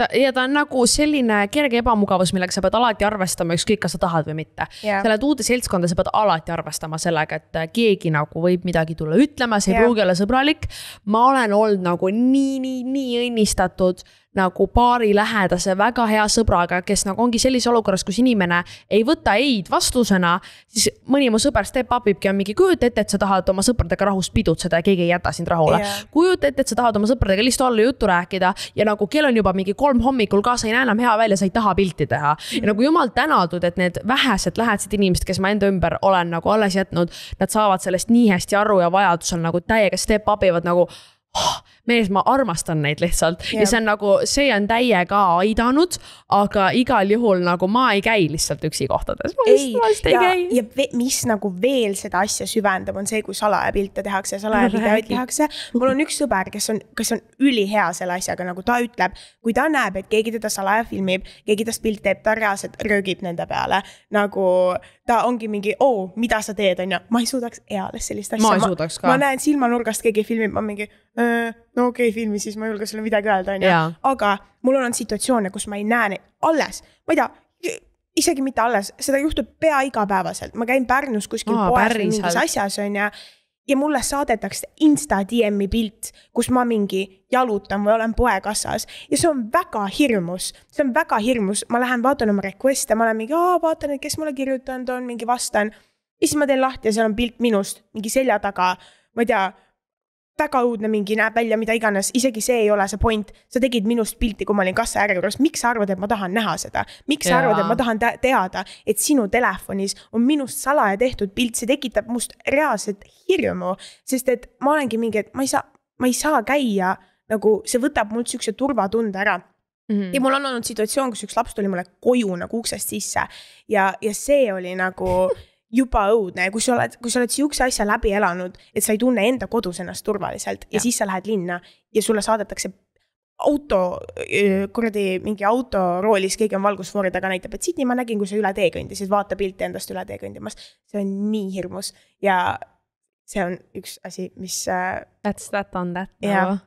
ta ja ta on nagu selline kerge ebamugavus, millega sa pead alati arvestama, ükskõik, kas sa tahad või mitte yeah.. sa lähed uude seltskonda, sa pead alati arvestama sellega, et keegi nagu võib midagi tulla ütlema, see ei yeah. pruugi olla sõbralik. ma olen olnud nagu nii, nii, nii õnnistatud nagu paari lähedase väga hea sõbraga, kes nagu ongi sellises olukorras, kus inimene ei võta ei-d vastusena. siis mõni mu sõber step up ibki on mingi, kujuta ette, et sa tahad oma sõpradega rahus pidutseda ja keegi ei jäta sind rahule yeah.. kujuta ette, et sa tahad oma sõpradega lihtsalt olla, juttu rääkida ja nagu kell on juba mingi kolm hommikul ka, sa ei näe enam hea välja, sa ei taha pilti teha ja nagu jumal tänatud, et need vähesed lähedased inimesed, kes ma enda ümber olen nagu alles jätnud, nad saavad sellest nii hästi aru ja vajadusel nagu täiega step up ivad nagu oh, mees, ma armastan neid lihtsalt yeah. ja see on nagu, see on täiega aidanud, aga igal juhul nagu ma ei käi lihtsalt üksi kohtades. ei, ei ja, käi. ja mis nagu veel seda asja süvendab, on see, kui salajapilte tehakse, salajavideoid tehakse. mul on üks sõber, kes on, kes on ülihea selle asjaga, nagu ta ütleb, kui ta näeb, et keegi teda salaja filmib, keegi tast pilt teeb, ta reaalselt röögib nende peale. nagu ta ongi mingi, oo, mida sa teed, on ju, ma ei suudaks eales sellist asja. ma ei suudaks ka. ma näen silmanurgast keegi filmib, ma mingi no okei okay,, filmi, siis ma ei julge sulle midagi öelda, on ju. aga mul on situatsioone, kus ma ei näe neid alles, ma ei tea, isegi mitte alles, seda juhtub pea igapäevaselt, ma käin Pärnus kuskil Aa, poes või mingis asjas, on ju ja mulle saadetakse insta DM-i pilt, kus ma mingi jalutan või olen poekassas. Ja see on väga hirmus, see on väga hirmus, ma lähen vaatan oma request'e, ma olen mingi, vaatan, et kes mulle kirjutanud on, mingi vastan. ja siis ma teen lahti ja seal on pilt minust mingi selja taga, ma ei tea väga õudne mingi, näeb välja mida iganes, isegi see ei ole see point. sa tegid minust pilti, kui ma olin kassajärjekorras, miks sa arvad, et ma tahan näha seda? miks sa arvad, et ma tahan teada, et sinu telefonis on minust salaja tehtud pilt, see tekitab must reaalset hirmu. sest et ma olengi mingi, et ma ei saa, ma ei saa käia nagu, see võtab mult siukse turvatunde ära Mm -hmm. ja mul on olnud situatsioon, kus üks laps tuli mulle koju nagu uksest sisse ja, ja see oli nagu juba õudne ja kui sa oled, kui sa oled sihukese asja läbi elanud, et sa ei tunne enda kodus ennast turvaliselt ja, ja siis sa lähed linna ja sulle saadetakse auto, kuradi mingi autoroolis, keegi on valgusfoori taga, näitab, et Sydney, ma nägin, kui sa üle tee kõndisid, vaata pilti endast üle tee kõndimas. see on nii hirmus ja see on üks asi, mis. Äh, That's that on that nagu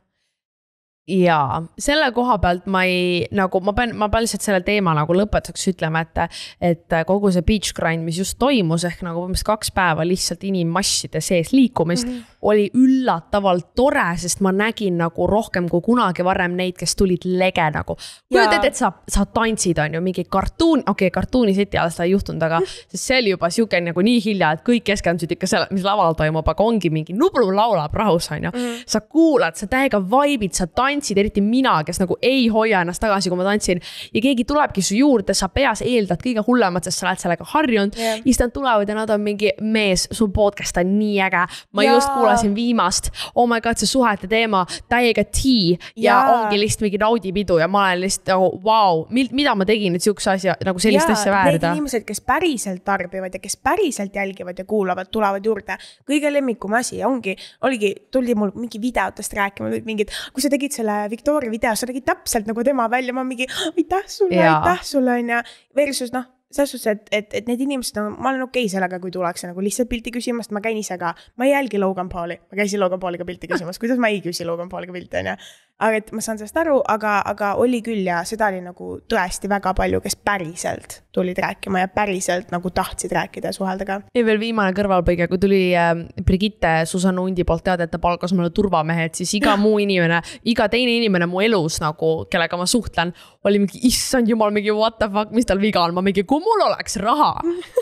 jaa, selle koha pealt ma ei, nagu ma pean, ma pean lihtsalt selle teema nagu lõpetuseks ütlema, et, et kogu see beach grind, mis just toimus, ehk nagu umbes kaks päeva lihtsalt inimmasside sees liikumist mm, -hmm. oli üllatavalt tore, sest ma nägin nagu rohkem kui kunagi varem neid, kes tulid lege nagu. kujutad ette, et sa, sa tantsid, on ju, mingi kartuun, okei okay,, kartuuni seti ajal seda ei juhtunud, aga sest see oli juba sihuke nagu nii hilja, et kõik keskendusid ikka sellele, mis laval toimub, aga ongi mingi Nublu laulab rahus, on ju. Mhm. sa kuulad, sa täiega vibe'id, sa tantsid tantsid, eriti mina, kes nagu ei hoia ennast tagasi, kui ma tantsin. ja keegi tulebki su juurde, sa peas eeldad kõige hullemat, sest sa oled sellega harjunud yeah.. siis nad tulevad ja nad on mingi mees, su podcast on nii äge. ma Jaa. just kuulasin viimast, oh my god, see suhete teema, täiega tea ja Jaa. ongi lihtsalt mingi naudipidu ja ma olen lihtsalt nagu vau, mida ma tegin, et sihukese asja nagu sellist Jaa, asja väärida. inimesed, kes päriselt tarbivad ja kes päriselt jälgivad ja kuulavad, tulevad juurde. kõige lemmikum asi ongi, oligi, tuldi mul mingi videotest rääkima, mingid, kui sa tegid selle Victoria video, sa tegid täpselt nagu tema välja, ma mingi aitäh sulle, aitäh sulle onju. Versus noh, selles suhtes, et, et, et need inimesed on, ma olen okei okay sellega, kui tullakse nagu lihtsalt pilti küsima, sest ma käin ise ka, ma ei jälgi Logan Pauli, ma käisin Logan Pauliga pilti küsimas, kuidas ma ei küsi Logan Pauliga pilti onju. Aga et ma saan sellest aru, aga, aga oli küll ja seda oli nagu tõesti väga palju, kes päriselt tulid rääkima ja päriselt nagu tahtsid rääkida ja suhelda ka. ja veel viimane kõrvalpõige, kui tuli äh, Brigitte Susanne Hundi poolt teade, et ta palkas mulle turvamehed, siis iga muu inimene, iga teine inimene mu elus nagu, kellega ma suhtlen, oli mingi issand jumal, mingi what the fuck, mis tal viga on, ma mingi, kui mul oleks raha.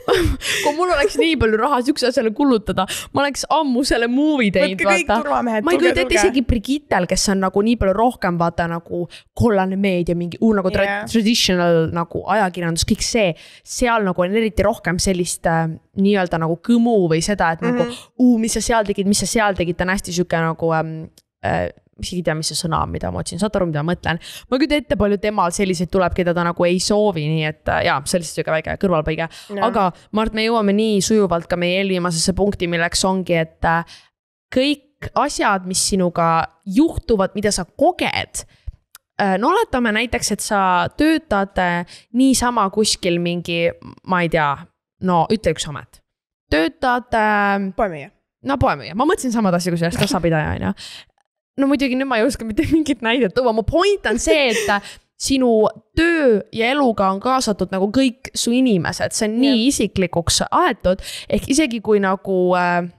kui mul oleks nii palju raha sihukese asjale kulutada, ma oleks ammu selle movie teinud, vaata ma ei kujuta ette isegi Brigittel, kes on nagu nii palju rohkem vaata nagu kollane meedia, mingi uu nagu tra Jah. traditional nagu ajakirjandus, kõik see. seal nagu on eriti rohkem sellist äh, nii-öelda nagu kõmu või seda, et nagu Mhm. uu, mis sa seal tegid, mis sa seal tegid, ta on hästi sihuke nagu ähm, äh, isegi ei tea, mis see sõna on, mida ma otsin, saate aru, mida ma mõtlen. ma ei kujuta ette, palju temal selliseid tuleb, keda ta nagu ei soovi, nii et äh, jaa, see oli lihtsalt sihuke väike kõrvalpõige. Jaa. aga Mart, me jõuame nii sujuvalt ka meie eelviimasesse punkti, milleks ongi, et äh, kõik asjad, mis sinuga juhtuvad, mida sa koged. no oletame näiteks, et sa töötad äh, niisama kuskil mingi, ma ei tea, no ütle üks amet. töötad äh, poemüüja. no poemüüja, ma mõtlesin samad asja, kusjuures kassapidaja on ju. no muidugi nüüd ma ei oska mitte mingit näidet tuua, mu point on see, et sinu töö ja eluga on kaasatud nagu kõik su inimesed, see on nii isiklikuks aetud, ehk isegi kui nagu äh,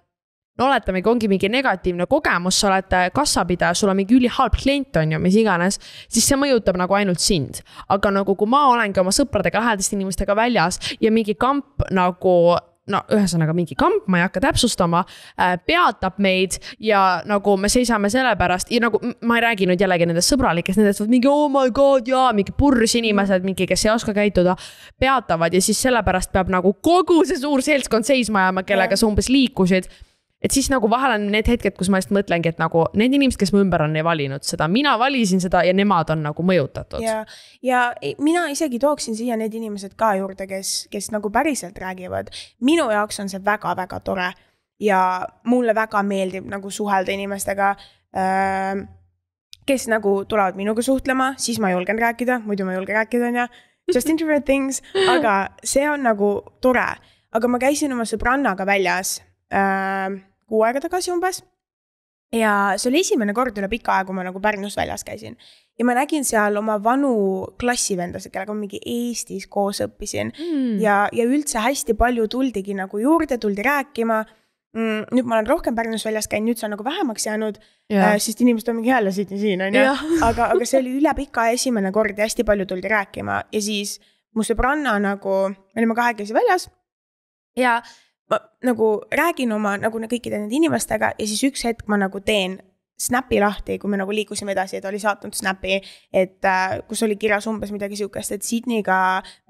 no oletamegi, ongi mingi negatiivne kogemus, sa oled äh, kassapidaja, sul on mingi ülihalb klient on ju, mis iganes, siis see mõjutab nagu ainult sind. aga nagu, kui ma olengi oma sõpradega, lähedaste inimestega väljas ja mingi kamp nagu no ühesõnaga mingi kamp, ma ei hakka täpsustama äh,, peatab meid ja nagu me seisame selle pärast ja nagu ma ei räägi nüüd jällegi nendest sõbralikest, nendest mingi oh my god jaa, mingi purjus inimesed, mingi, kes ei oska käituda, peatavad ja siis sellepärast peab nagu kogu see suur seltskond seisma jääma, kellega sa umbes liikusid et siis nagu vahel on need hetked, kus ma just mõtlengi, et nagu need inimesed, kes mu ümber on, ei valinud seda, mina valisin seda ja nemad on nagu mõjutatud. ja, ja mina isegi tooksin siia need inimesed ka juurde, kes, kes nagu päriselt räägivad. minu jaoks on see väga-väga tore ja mulle väga meeldib nagu suhelda inimestega äh,. kes nagu tulevad minuga suhtlema, siis ma julgen rääkida, muidu ma ei julge rääkida, onju. Just introvert things, aga see on nagu tore. aga ma käisin oma sõbrannaga väljas äh, kuu aega tagasi umbes ja see oli esimene kord üle pika aja, kui ma nagu Pärnus väljas käisin ja ma nägin seal oma vanu klassivendasid, kellega ma mingi Eestis koos õppisin mm.. ja, ja üldse hästi palju tuldigi nagu juurde, tuldi rääkima mm,. nüüd ma olen rohkem Pärnus väljas käinud, nüüd see on nagu vähemaks jäänud ja äh,, sest inimesed on mingi jälle siit ja siin onju Jah. aga, aga see oli üle pika esimene kord ja hästi palju tuldi rääkima ja siis mu sõbranna nagu, me olime kahekesi väljas ja ma nagu räägin oma nagu kõikide nende inimestega ja siis üks hetk ma nagu teen Snapi lahti, kui me nagu liikusime edasi, et oli saatnud Snapi, et äh, kus oli kirjas umbes midagi sihukest, et Sydney'ga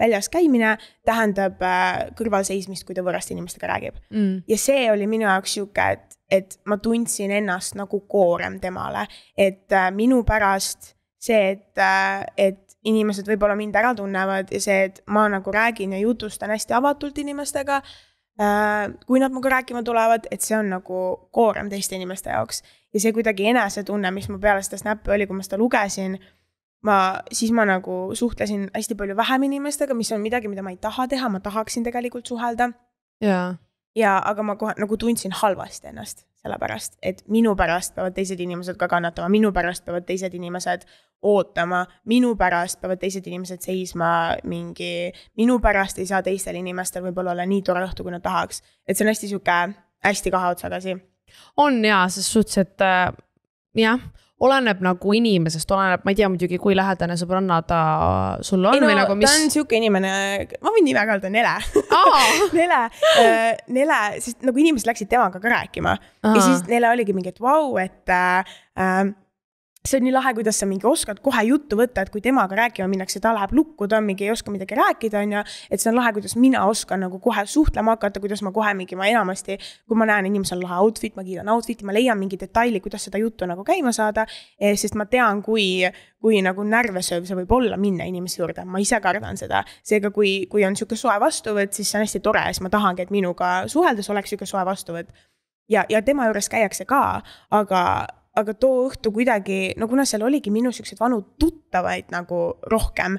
väljas käimine tähendab äh, kõrvalseismist, kui ta võõraste inimestega räägib. mm.. ja see oli minu jaoks sihuke, et, et ma tundsin ennast nagu koorem temale, et äh, minu pärast see, et äh,, et inimesed võib-olla mind ära tunnevad ja see, et ma nagu räägin ja jutustan hästi avatult inimestega äh,. Kui nad minuga rääkima tulevad, et see on nagu koorem teiste inimeste jaoks. Ja see kuidagi enesetunne, mis mul peale seda snappi oli, kui ma seda lugesin ma, siis ma nagu suhtlesin hästi palju vähem inimestega, mis on midagi, mida ma ei taha teha, ma tahaksin tegelikult suhelda. Ja, ja, aga ma kohe nagu tundsin halvasti ennast, sellepärast et minu pärast peavad teised inimesed ka kannatama, minu pärast peavad teised inimesed ootama, minu pärast peavad teised inimesed seisma mingi, minu pärast ei saa teistel inimestel võib-olla olla nii tore õhtu, kui nad tahaks. et see on hästi sihuke hästi kahe otsaga asi. on ja ses suhtes, et äh, jah, oleneb nagu inimesest, oleneb, ma ei tea muidugi, kui lähedane sõbranna ta sul on ei no või nagu mis ta. on sihuke inimene, ma võin nime ka öelda, Nele. Aa, Nele, Nele, sest nagu inimesed läksid temaga ka rääkima. Ja siis Nele oligi mingi, et vau, et äh, äh, see on nii lahe, kuidas sa mingi oskad kohe juttu võtta, et kui temaga rääkima minnakse, ta läheb lukku, ta mingi ei oska midagi rääkida, on ju. et see on lahe, kuidas mina oskan nagu kohe suhtlema hakata, kuidas ma kohe mingi, ma enamasti, kui ma näen, inimesel lahe outfit, ma kiidan outfit'i, ma leian mingi detaili, kuidas seda juttu nagu käima saada. sest ma tean, kui, kui nagu närvesööv see võib olla minna inimese juurde, ma ise kardan seda. seega, kui, kui on sihuke soe vastuvõtt, siis see on hästi tore siis ma tahangi, et minuga suheldes oleks sihuke soe vastuvõtt ja, ja tema juures käiakse ka, aga aga too õhtu kuidagi, no kuna seal oligi minu siukseid vanu tuttavaid nagu rohkem,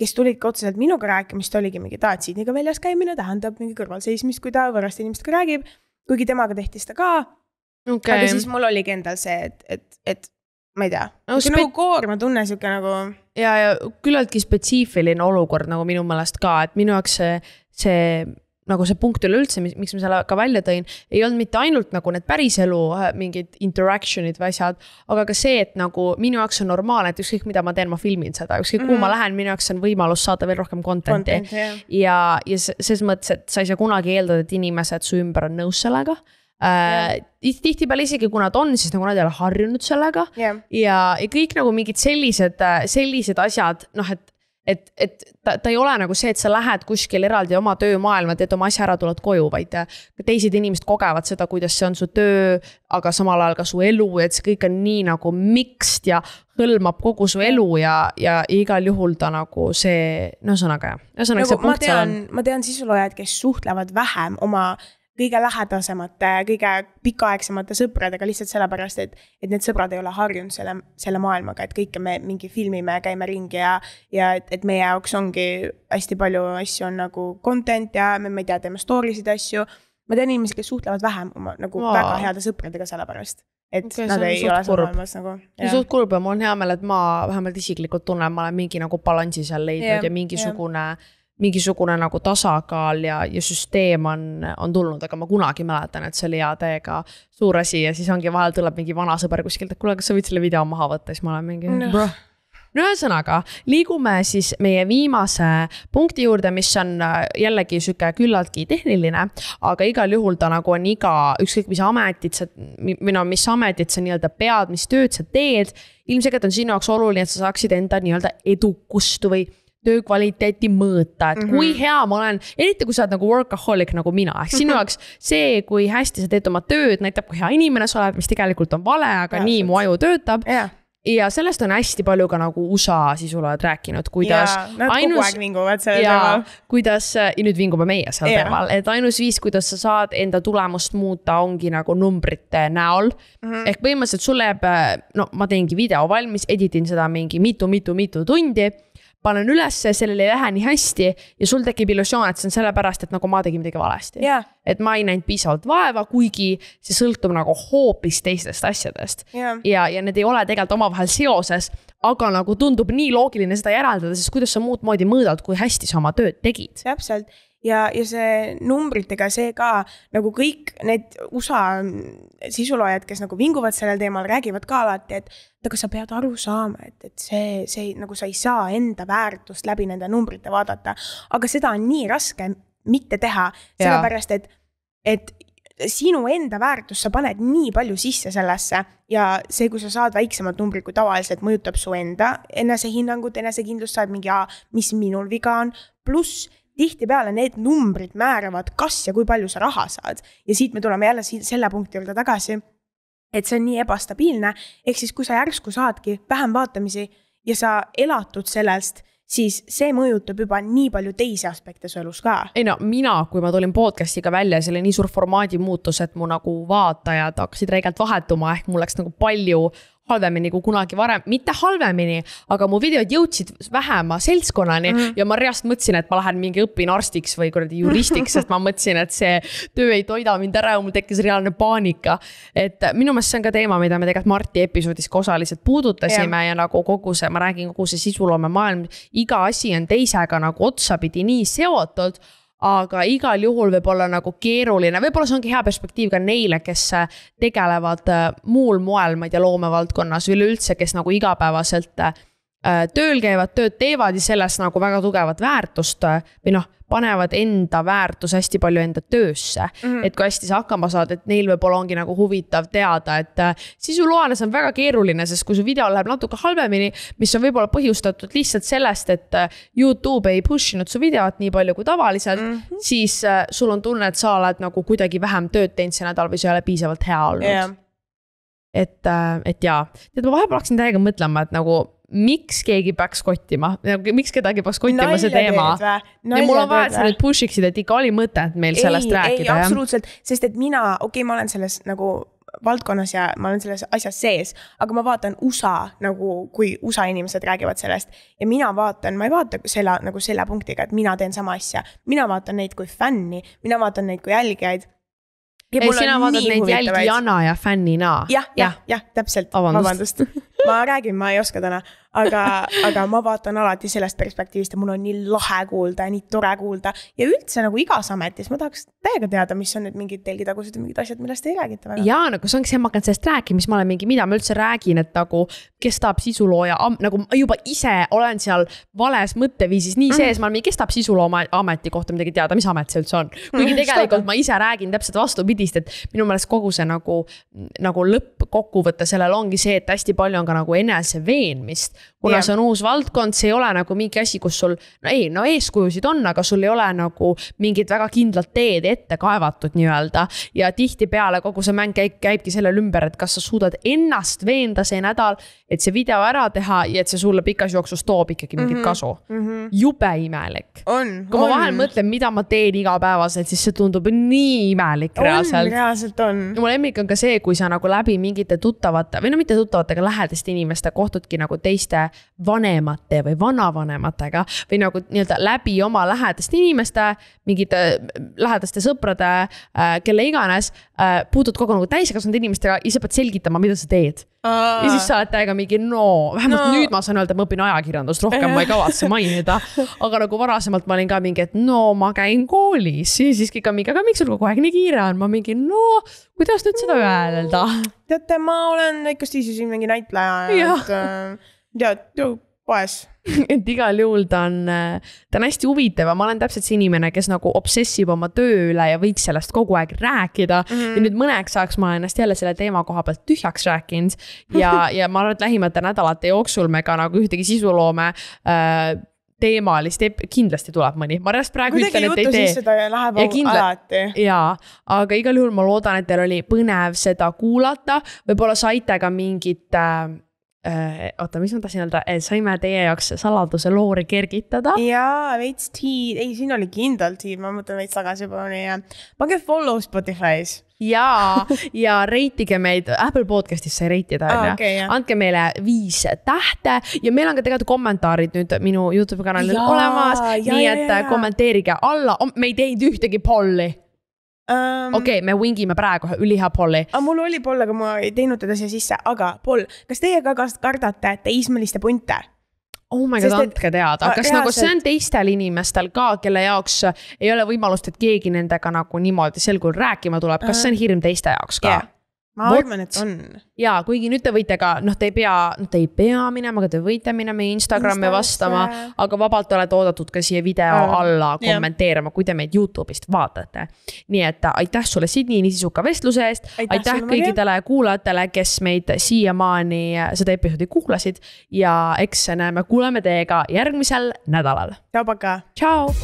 kes tulidki otseselt minuga rääkima, siis ta oligi mingi, et Siidniga väljas käimine tähendab mingi kõrvalseismist, kui ta võõraste inimestega räägib. kuigi temaga tehti seda ka okay.. aga siis mul oligi endal see, et, et, et ma ei tea no,, sihuke nagu koormatunne, sihuke nagu. ja, ja küllaltki spetsiifiline olukord nagu minu meelest ka, et minu jaoks see, see nagu see punkt üleüldse, miks ma selle ka välja tõin, ei olnud mitte ainult nagu need päriselu äh, mingid interaction'id või asjad, aga ka see, et nagu minu jaoks on normaalne, et ükskõik mida ma teen, ma filmin seda, ükskõik mm -hmm. kuhu ma mhm. lähen, minu jaoks on võimalus saada veel rohkem content'i Content, yeah. ja, ja selles mõttes, et sa ei saa kunagi eeldada, et inimesed su ümber on nõus sellega äh,. tihtipeale isegi kui nad on, siis nagu nad ei ole harjunud sellega yeah. ja, ja kõik nagu mingid sellised, äh, sellised asjad, noh, et et, et ta, ta ei ole nagu see, et sa lähed kuskil eraldi oma töömaailma, teed oma asja ära, tuled koju, vaid äh, teised inimesed kogevad seda, kuidas see on su töö, aga samal ajal ka su elu, et see kõik on nii nagu mixed ja hõlmab kogu su elu ja, ja igal juhul ta nagu see, no ühesõnaga jah, ühesõnaga nagu see punkt seal on. ma tean sisuloojaid, kes suhtlevad vähem oma kõige lähedasemate, kõige pikaaegsemate sõpradega lihtsalt sellepärast, et, et need sõbrad ei ole harjunud selle, selle maailmaga, et kõike me mingi filmime, käime ringi ja, ja et, et meie jaoks ongi hästi palju asju on nagu content ja me, ma ei tea, teeme story sid asju. ma tean inimesi, kes suhtlevad vähem oma nagu wow. väga heade sõpradega sellepärast et okay, nad ei ole seal maailmas nagu. see on suht kurb ja mul on hea meel, et ma vähemalt isiklikult tunnen, ma olen mingi nagu balansi seal leidnud yeah, ja mingisugune yeah mingisugune nagu tasakaal ja, ja süsteem on, on tulnud, aga ma kunagi mäletan, et see oli hea täiega suur asi ja siis ongi vahel tuleb mingi vana sõber kuskilt, et kuule, kas sa võid selle video maha võtta, siis ma olen mingi no. No ühesõnaga, liigume siis meie viimase punkti juurde, mis on äh, jällegi sihuke küllaltki tehniline, aga igal juhul ta nagu on iga, ükskõik mis ametit sa, või no mis ametit sa nii-öelda pead, mis tööd sa teed. ilmselgelt on sinu jaoks oluline, et sa saaksid enda nii-öelda edukust või töö kvaliteeti mõõta, et mm -hmm. kui mhm. hea ma olen, eriti kui sa oled nagu workaholic nagu mina, ehk sinu jaoks see, kui hästi sa teed oma tööd, näitab, kui hea inimene sa oled, mis tegelikult on vale, aga ja, nii mu aju töötab yeah ja sellest on hästi palju ka nagu USA sisulojad rääkinud, kuidas. Ainus, teemal. kuidas, ja nüüd vingume meie sel yeah. teemal, et ainus viis, kuidas sa saad enda tulemust muuta, ongi nagu numbrite näol mm. -hmm. ehk põhimõtteliselt sul jääb, no ma teengi video valmis, editin seda mingi mitu-mitu-mitu tundi panen ülesse, sellel ei lähe nii hästi ja sul tekib illusioon, et see on sellepärast, et nagu ma tegin midagi valesti. Yeah.. et ma ei näinud piisavalt vaeva, kuigi see sõltub nagu hoopis teistest asjadest. Yeah.. ja, ja need ei ole tegelikult omavahel seoses, aga nagu tundub nii loogiline seda järeldada, sest kuidas sa muud moodi mõõdad, kui hästi sa oma tööd tegid. täpselt ja, ja see numbritega see ka nagu kõik need USA sisuloojad, kes nagu vinguvad sellel teemal, räägivad ka alati, et aga sa pead aru saama, et, et see, see nagu sa ei saa enda väärtust läbi nende numbrite vaadata. aga seda on nii raske mitte teha, sellepärast et, et sinu enda väärtus, sa paned nii palju sisse sellesse ja see, kui sa saad väiksemat numbrit kui tavaliselt, mõjutab su enda enesehinnangut, enesekindlust, sa oled mingi, mis minul viga on, pluss tihtipeale need numbrid määravad, kas ja kui palju sa raha saad. ja siit me tuleme jälle selle punkti juurde tagasi, et see on nii ebastabiilne, ehk siis kui sa järsku saadki vähem vaatamisi ja sa elatud sellest siis see mõjutab juba nii palju teisi aspekte su elus ka. ei no mina, kui ma tulin podcast'iga välja, see oli nii suur formaadi muutus, et mu nagu vaatajad hakkasid räigelt vahetuma, ehk mul läks nagu palju halvemini kui kunagi varem, mitte halvemini, aga mu videod jõudsid vähema seltskonnani mm ja ma reaalselt mõtlesin, et ma lähen mingi õpin arstiks või kuradi juristiks, sest ma mõtlesin, et see töö ei toida mind ära ja mul tekkis reaalne paanika. et minu meelest see on ka teema, mida me tegelikult Marti episoodis ka osaliselt puudutasime yeah. ja nagu kogu see, ma räägin kogu see sisuloome maailm, iga asi on teisega nagu otsapidi nii seotud aga igal juhul võib olla nagu keeruline, võib-olla see ongi hea perspektiiv ka neile, kes äh, tegelevad äh, muul moel, ma ei tea, loomevaldkonnas või üleüldse, kes nagu igapäevaselt äh, tööl käivad, tööd teevad ja sellest nagu väga tugevat väärtust või noh, panevad enda väärtuse hästi palju enda töösse mm. -hmm. et kui hästi sa hakkama saad, et neil võib-olla ongi nagu huvitav teada, et äh, sisuloojana see on väga keeruline, sest kui su video läheb natuke halvemini, mis on võib-olla põhjustatud lihtsalt sellest, et äh, Youtube ei push inud su videot nii palju kui tavaliselt mm, -hmm. siis äh, sul on tunne, et sa oled nagu kuidagi vähem tööd teinud see nädal või sa ei ole piisavalt hea olnud yeah et, et jaa, tead ma vahepeal hakkasin täiega mõtlema, et nagu miks keegi peaks kottima, nagu miks kedagi peaks kottima Nalja see teema. ja mul on vaja, et sa nüüd push iksid, et ikka oli mõtet meil ei, sellest rääkida. ei, absoluutselt, sest et mina, okei okay,, ma olen selles nagu valdkonnas ja ma olen selles asjas sees, aga ma vaatan USA nagu, kui USA inimesed räägivad sellest. ja mina vaatan, ma ei vaata selle nagu selle punktiga, et mina teen sama asja. mina vaatan neid kui fänni, mina vaatan neid kui jälgijaid. ei, sina vaatad neid jälgijana ja fännina. jah, jah, jah, täpselt, vabandust ma räägin, ma ei oska täna aga, aga ma vaatan alati sellest perspektiivist ja mul on nii lahe kuulda ja nii tore kuulda. ja üldse nagu igas ametis ma tahaks täiega teada, mis on need mingid telgitagused ja mingid asjad, millest ei räägita väga. ja nagu see ongi see, ma hakkan sellest rääkima, siis ma olen mingi, mida ma üldse räägin, et nagu. kes tahab sisulooja, nagu ma juba ise olen seal vales mõtteviisis nii sees mm., ma olen mingi, kes tahab sisulooma ameti kohta midagi teada, mis amet see üldse on. kuigi tegelikult ma ise räägin täpselt vastupidist, et minu meelest kogu see nagu, nagu lõppkokkuvõte sellel ongi see, et hästi palju on ka nagu eneseveenmist kuna yeah. see on uus valdkond, see ei ole nagu mingi asi, kus sul, no ei, no eeskujusid on, aga sul ei ole nagu mingit väga kindlat teed ette kaevatud nii-öelda. ja tihtipeale kogu see mäng käib, käibki selle ümber, et kas sa suudad ennast veenda see nädal, et see video ära teha ja et see sulle pikas jooksus toob ikkagi mingit mm -hmm. kasu mm. -hmm. jube imelik. kui ma vahel mõtlen, mida ma teen igapäevaselt, siis see tundub nii imelik reaalselt. reaalselt on. mu lemmik on ka see, kui sa nagu läbi mingite tuttavate või no mitte tuttavate, aga lähedaste inimeste kohtudki nagu teiste vanemate või vanavanematega või nagu nii-öelda läbi oma lähedaste inimeste, mingite lähedaste sõprade, äh, kelle iganes, äh, puutud kogu nagu täiskasvanud inimestega ja sa pead selgitama, mida sa teed. Ja siis sa oled täiega mingi no, vähemalt no. nüüd ma saan öelda, et ma õpin ajakirjandust, rohkem ma ei kavatse mainida. aga nagu varasemalt ma olin ka mingi, et no ma käin koolis ja siis on mingi, aga miks sul kogu aeg nii kiire on, ma mingi no, kuidas nüüd seda öelda? teate, ma olen väikest siin mingi näitleja, et äh, tead, poes et igal juhul ta on, ta on hästi huvitav ja ma olen täpselt see inimene, kes nagu obsessib oma töö üle ja võiks sellest kogu aeg rääkida mm. -hmm. ja nüüd mõneks ajaks ma olen ennast jälle selle teema koha pealt tühjaks rääkinud. ja, ja ma arvan, et lähimate nädalate jooksul me ka nagu ühtegi sisuloome äh, teemalist, kindlasti tuleb mõni, ma alles praegu Kuidagi ütlen, et ei tee. seda läheb ja kindla... alati. jaa, aga igal juhul ma loodan, et teil oli põnev seda kuulata, võib-olla saite ka mingit äh, Äh, oota, mis ma tahtsin öelda, saime teie jaoks saladuse loori kergitada. jaa, veits tea, ei, siin oli kindlalt tea, ma mõtlen veits tagasi juba oli ja pange follow Spotify's. jaa, ja reitige meid, Apple podcast'is sai reitida on ju, andke meile viis tähte ja meil on ka tegelikult kommentaarid nüüd minu Youtube'i kanalil olemas, nii et ja, ja. kommenteerige alla, me ei teinud ühtegi polli um,. okei okay,, me wingime praegu ülihea Polli. mul oli Poll, aga ma ei teinud teda siia sisse, aga Poll, kas teie ka kardate teismeliste punte? oh my god, andke teada, kas reaalselt... nagu see on teistel inimestel ka, kelle jaoks ei ole võimalust, et keegi nendega nagu niimoodi sel kujul rääkima tuleb, kas see on hirm teiste jaoks ka yeah.? Ma What? arvan, et on. ja kuigi nüüd te võite ka, noh, te ei pea, noh, te ei pea minema, aga te võite minna meie Instagrami vastama, aga vabalt olete oodatud ka siia video uh, alla kommenteerima, kui te meid Youtube'ist vaatate. nii et aitäh sulle, Sydney, nii sisuka vestluse eest. aitäh, aitäh kõikidele kuulajatele, kes meid siiamaani seda episoodi kuulasid ja eks näeme, kuuleme teiega järgmisel nädalal. tšau, Paka. tšau.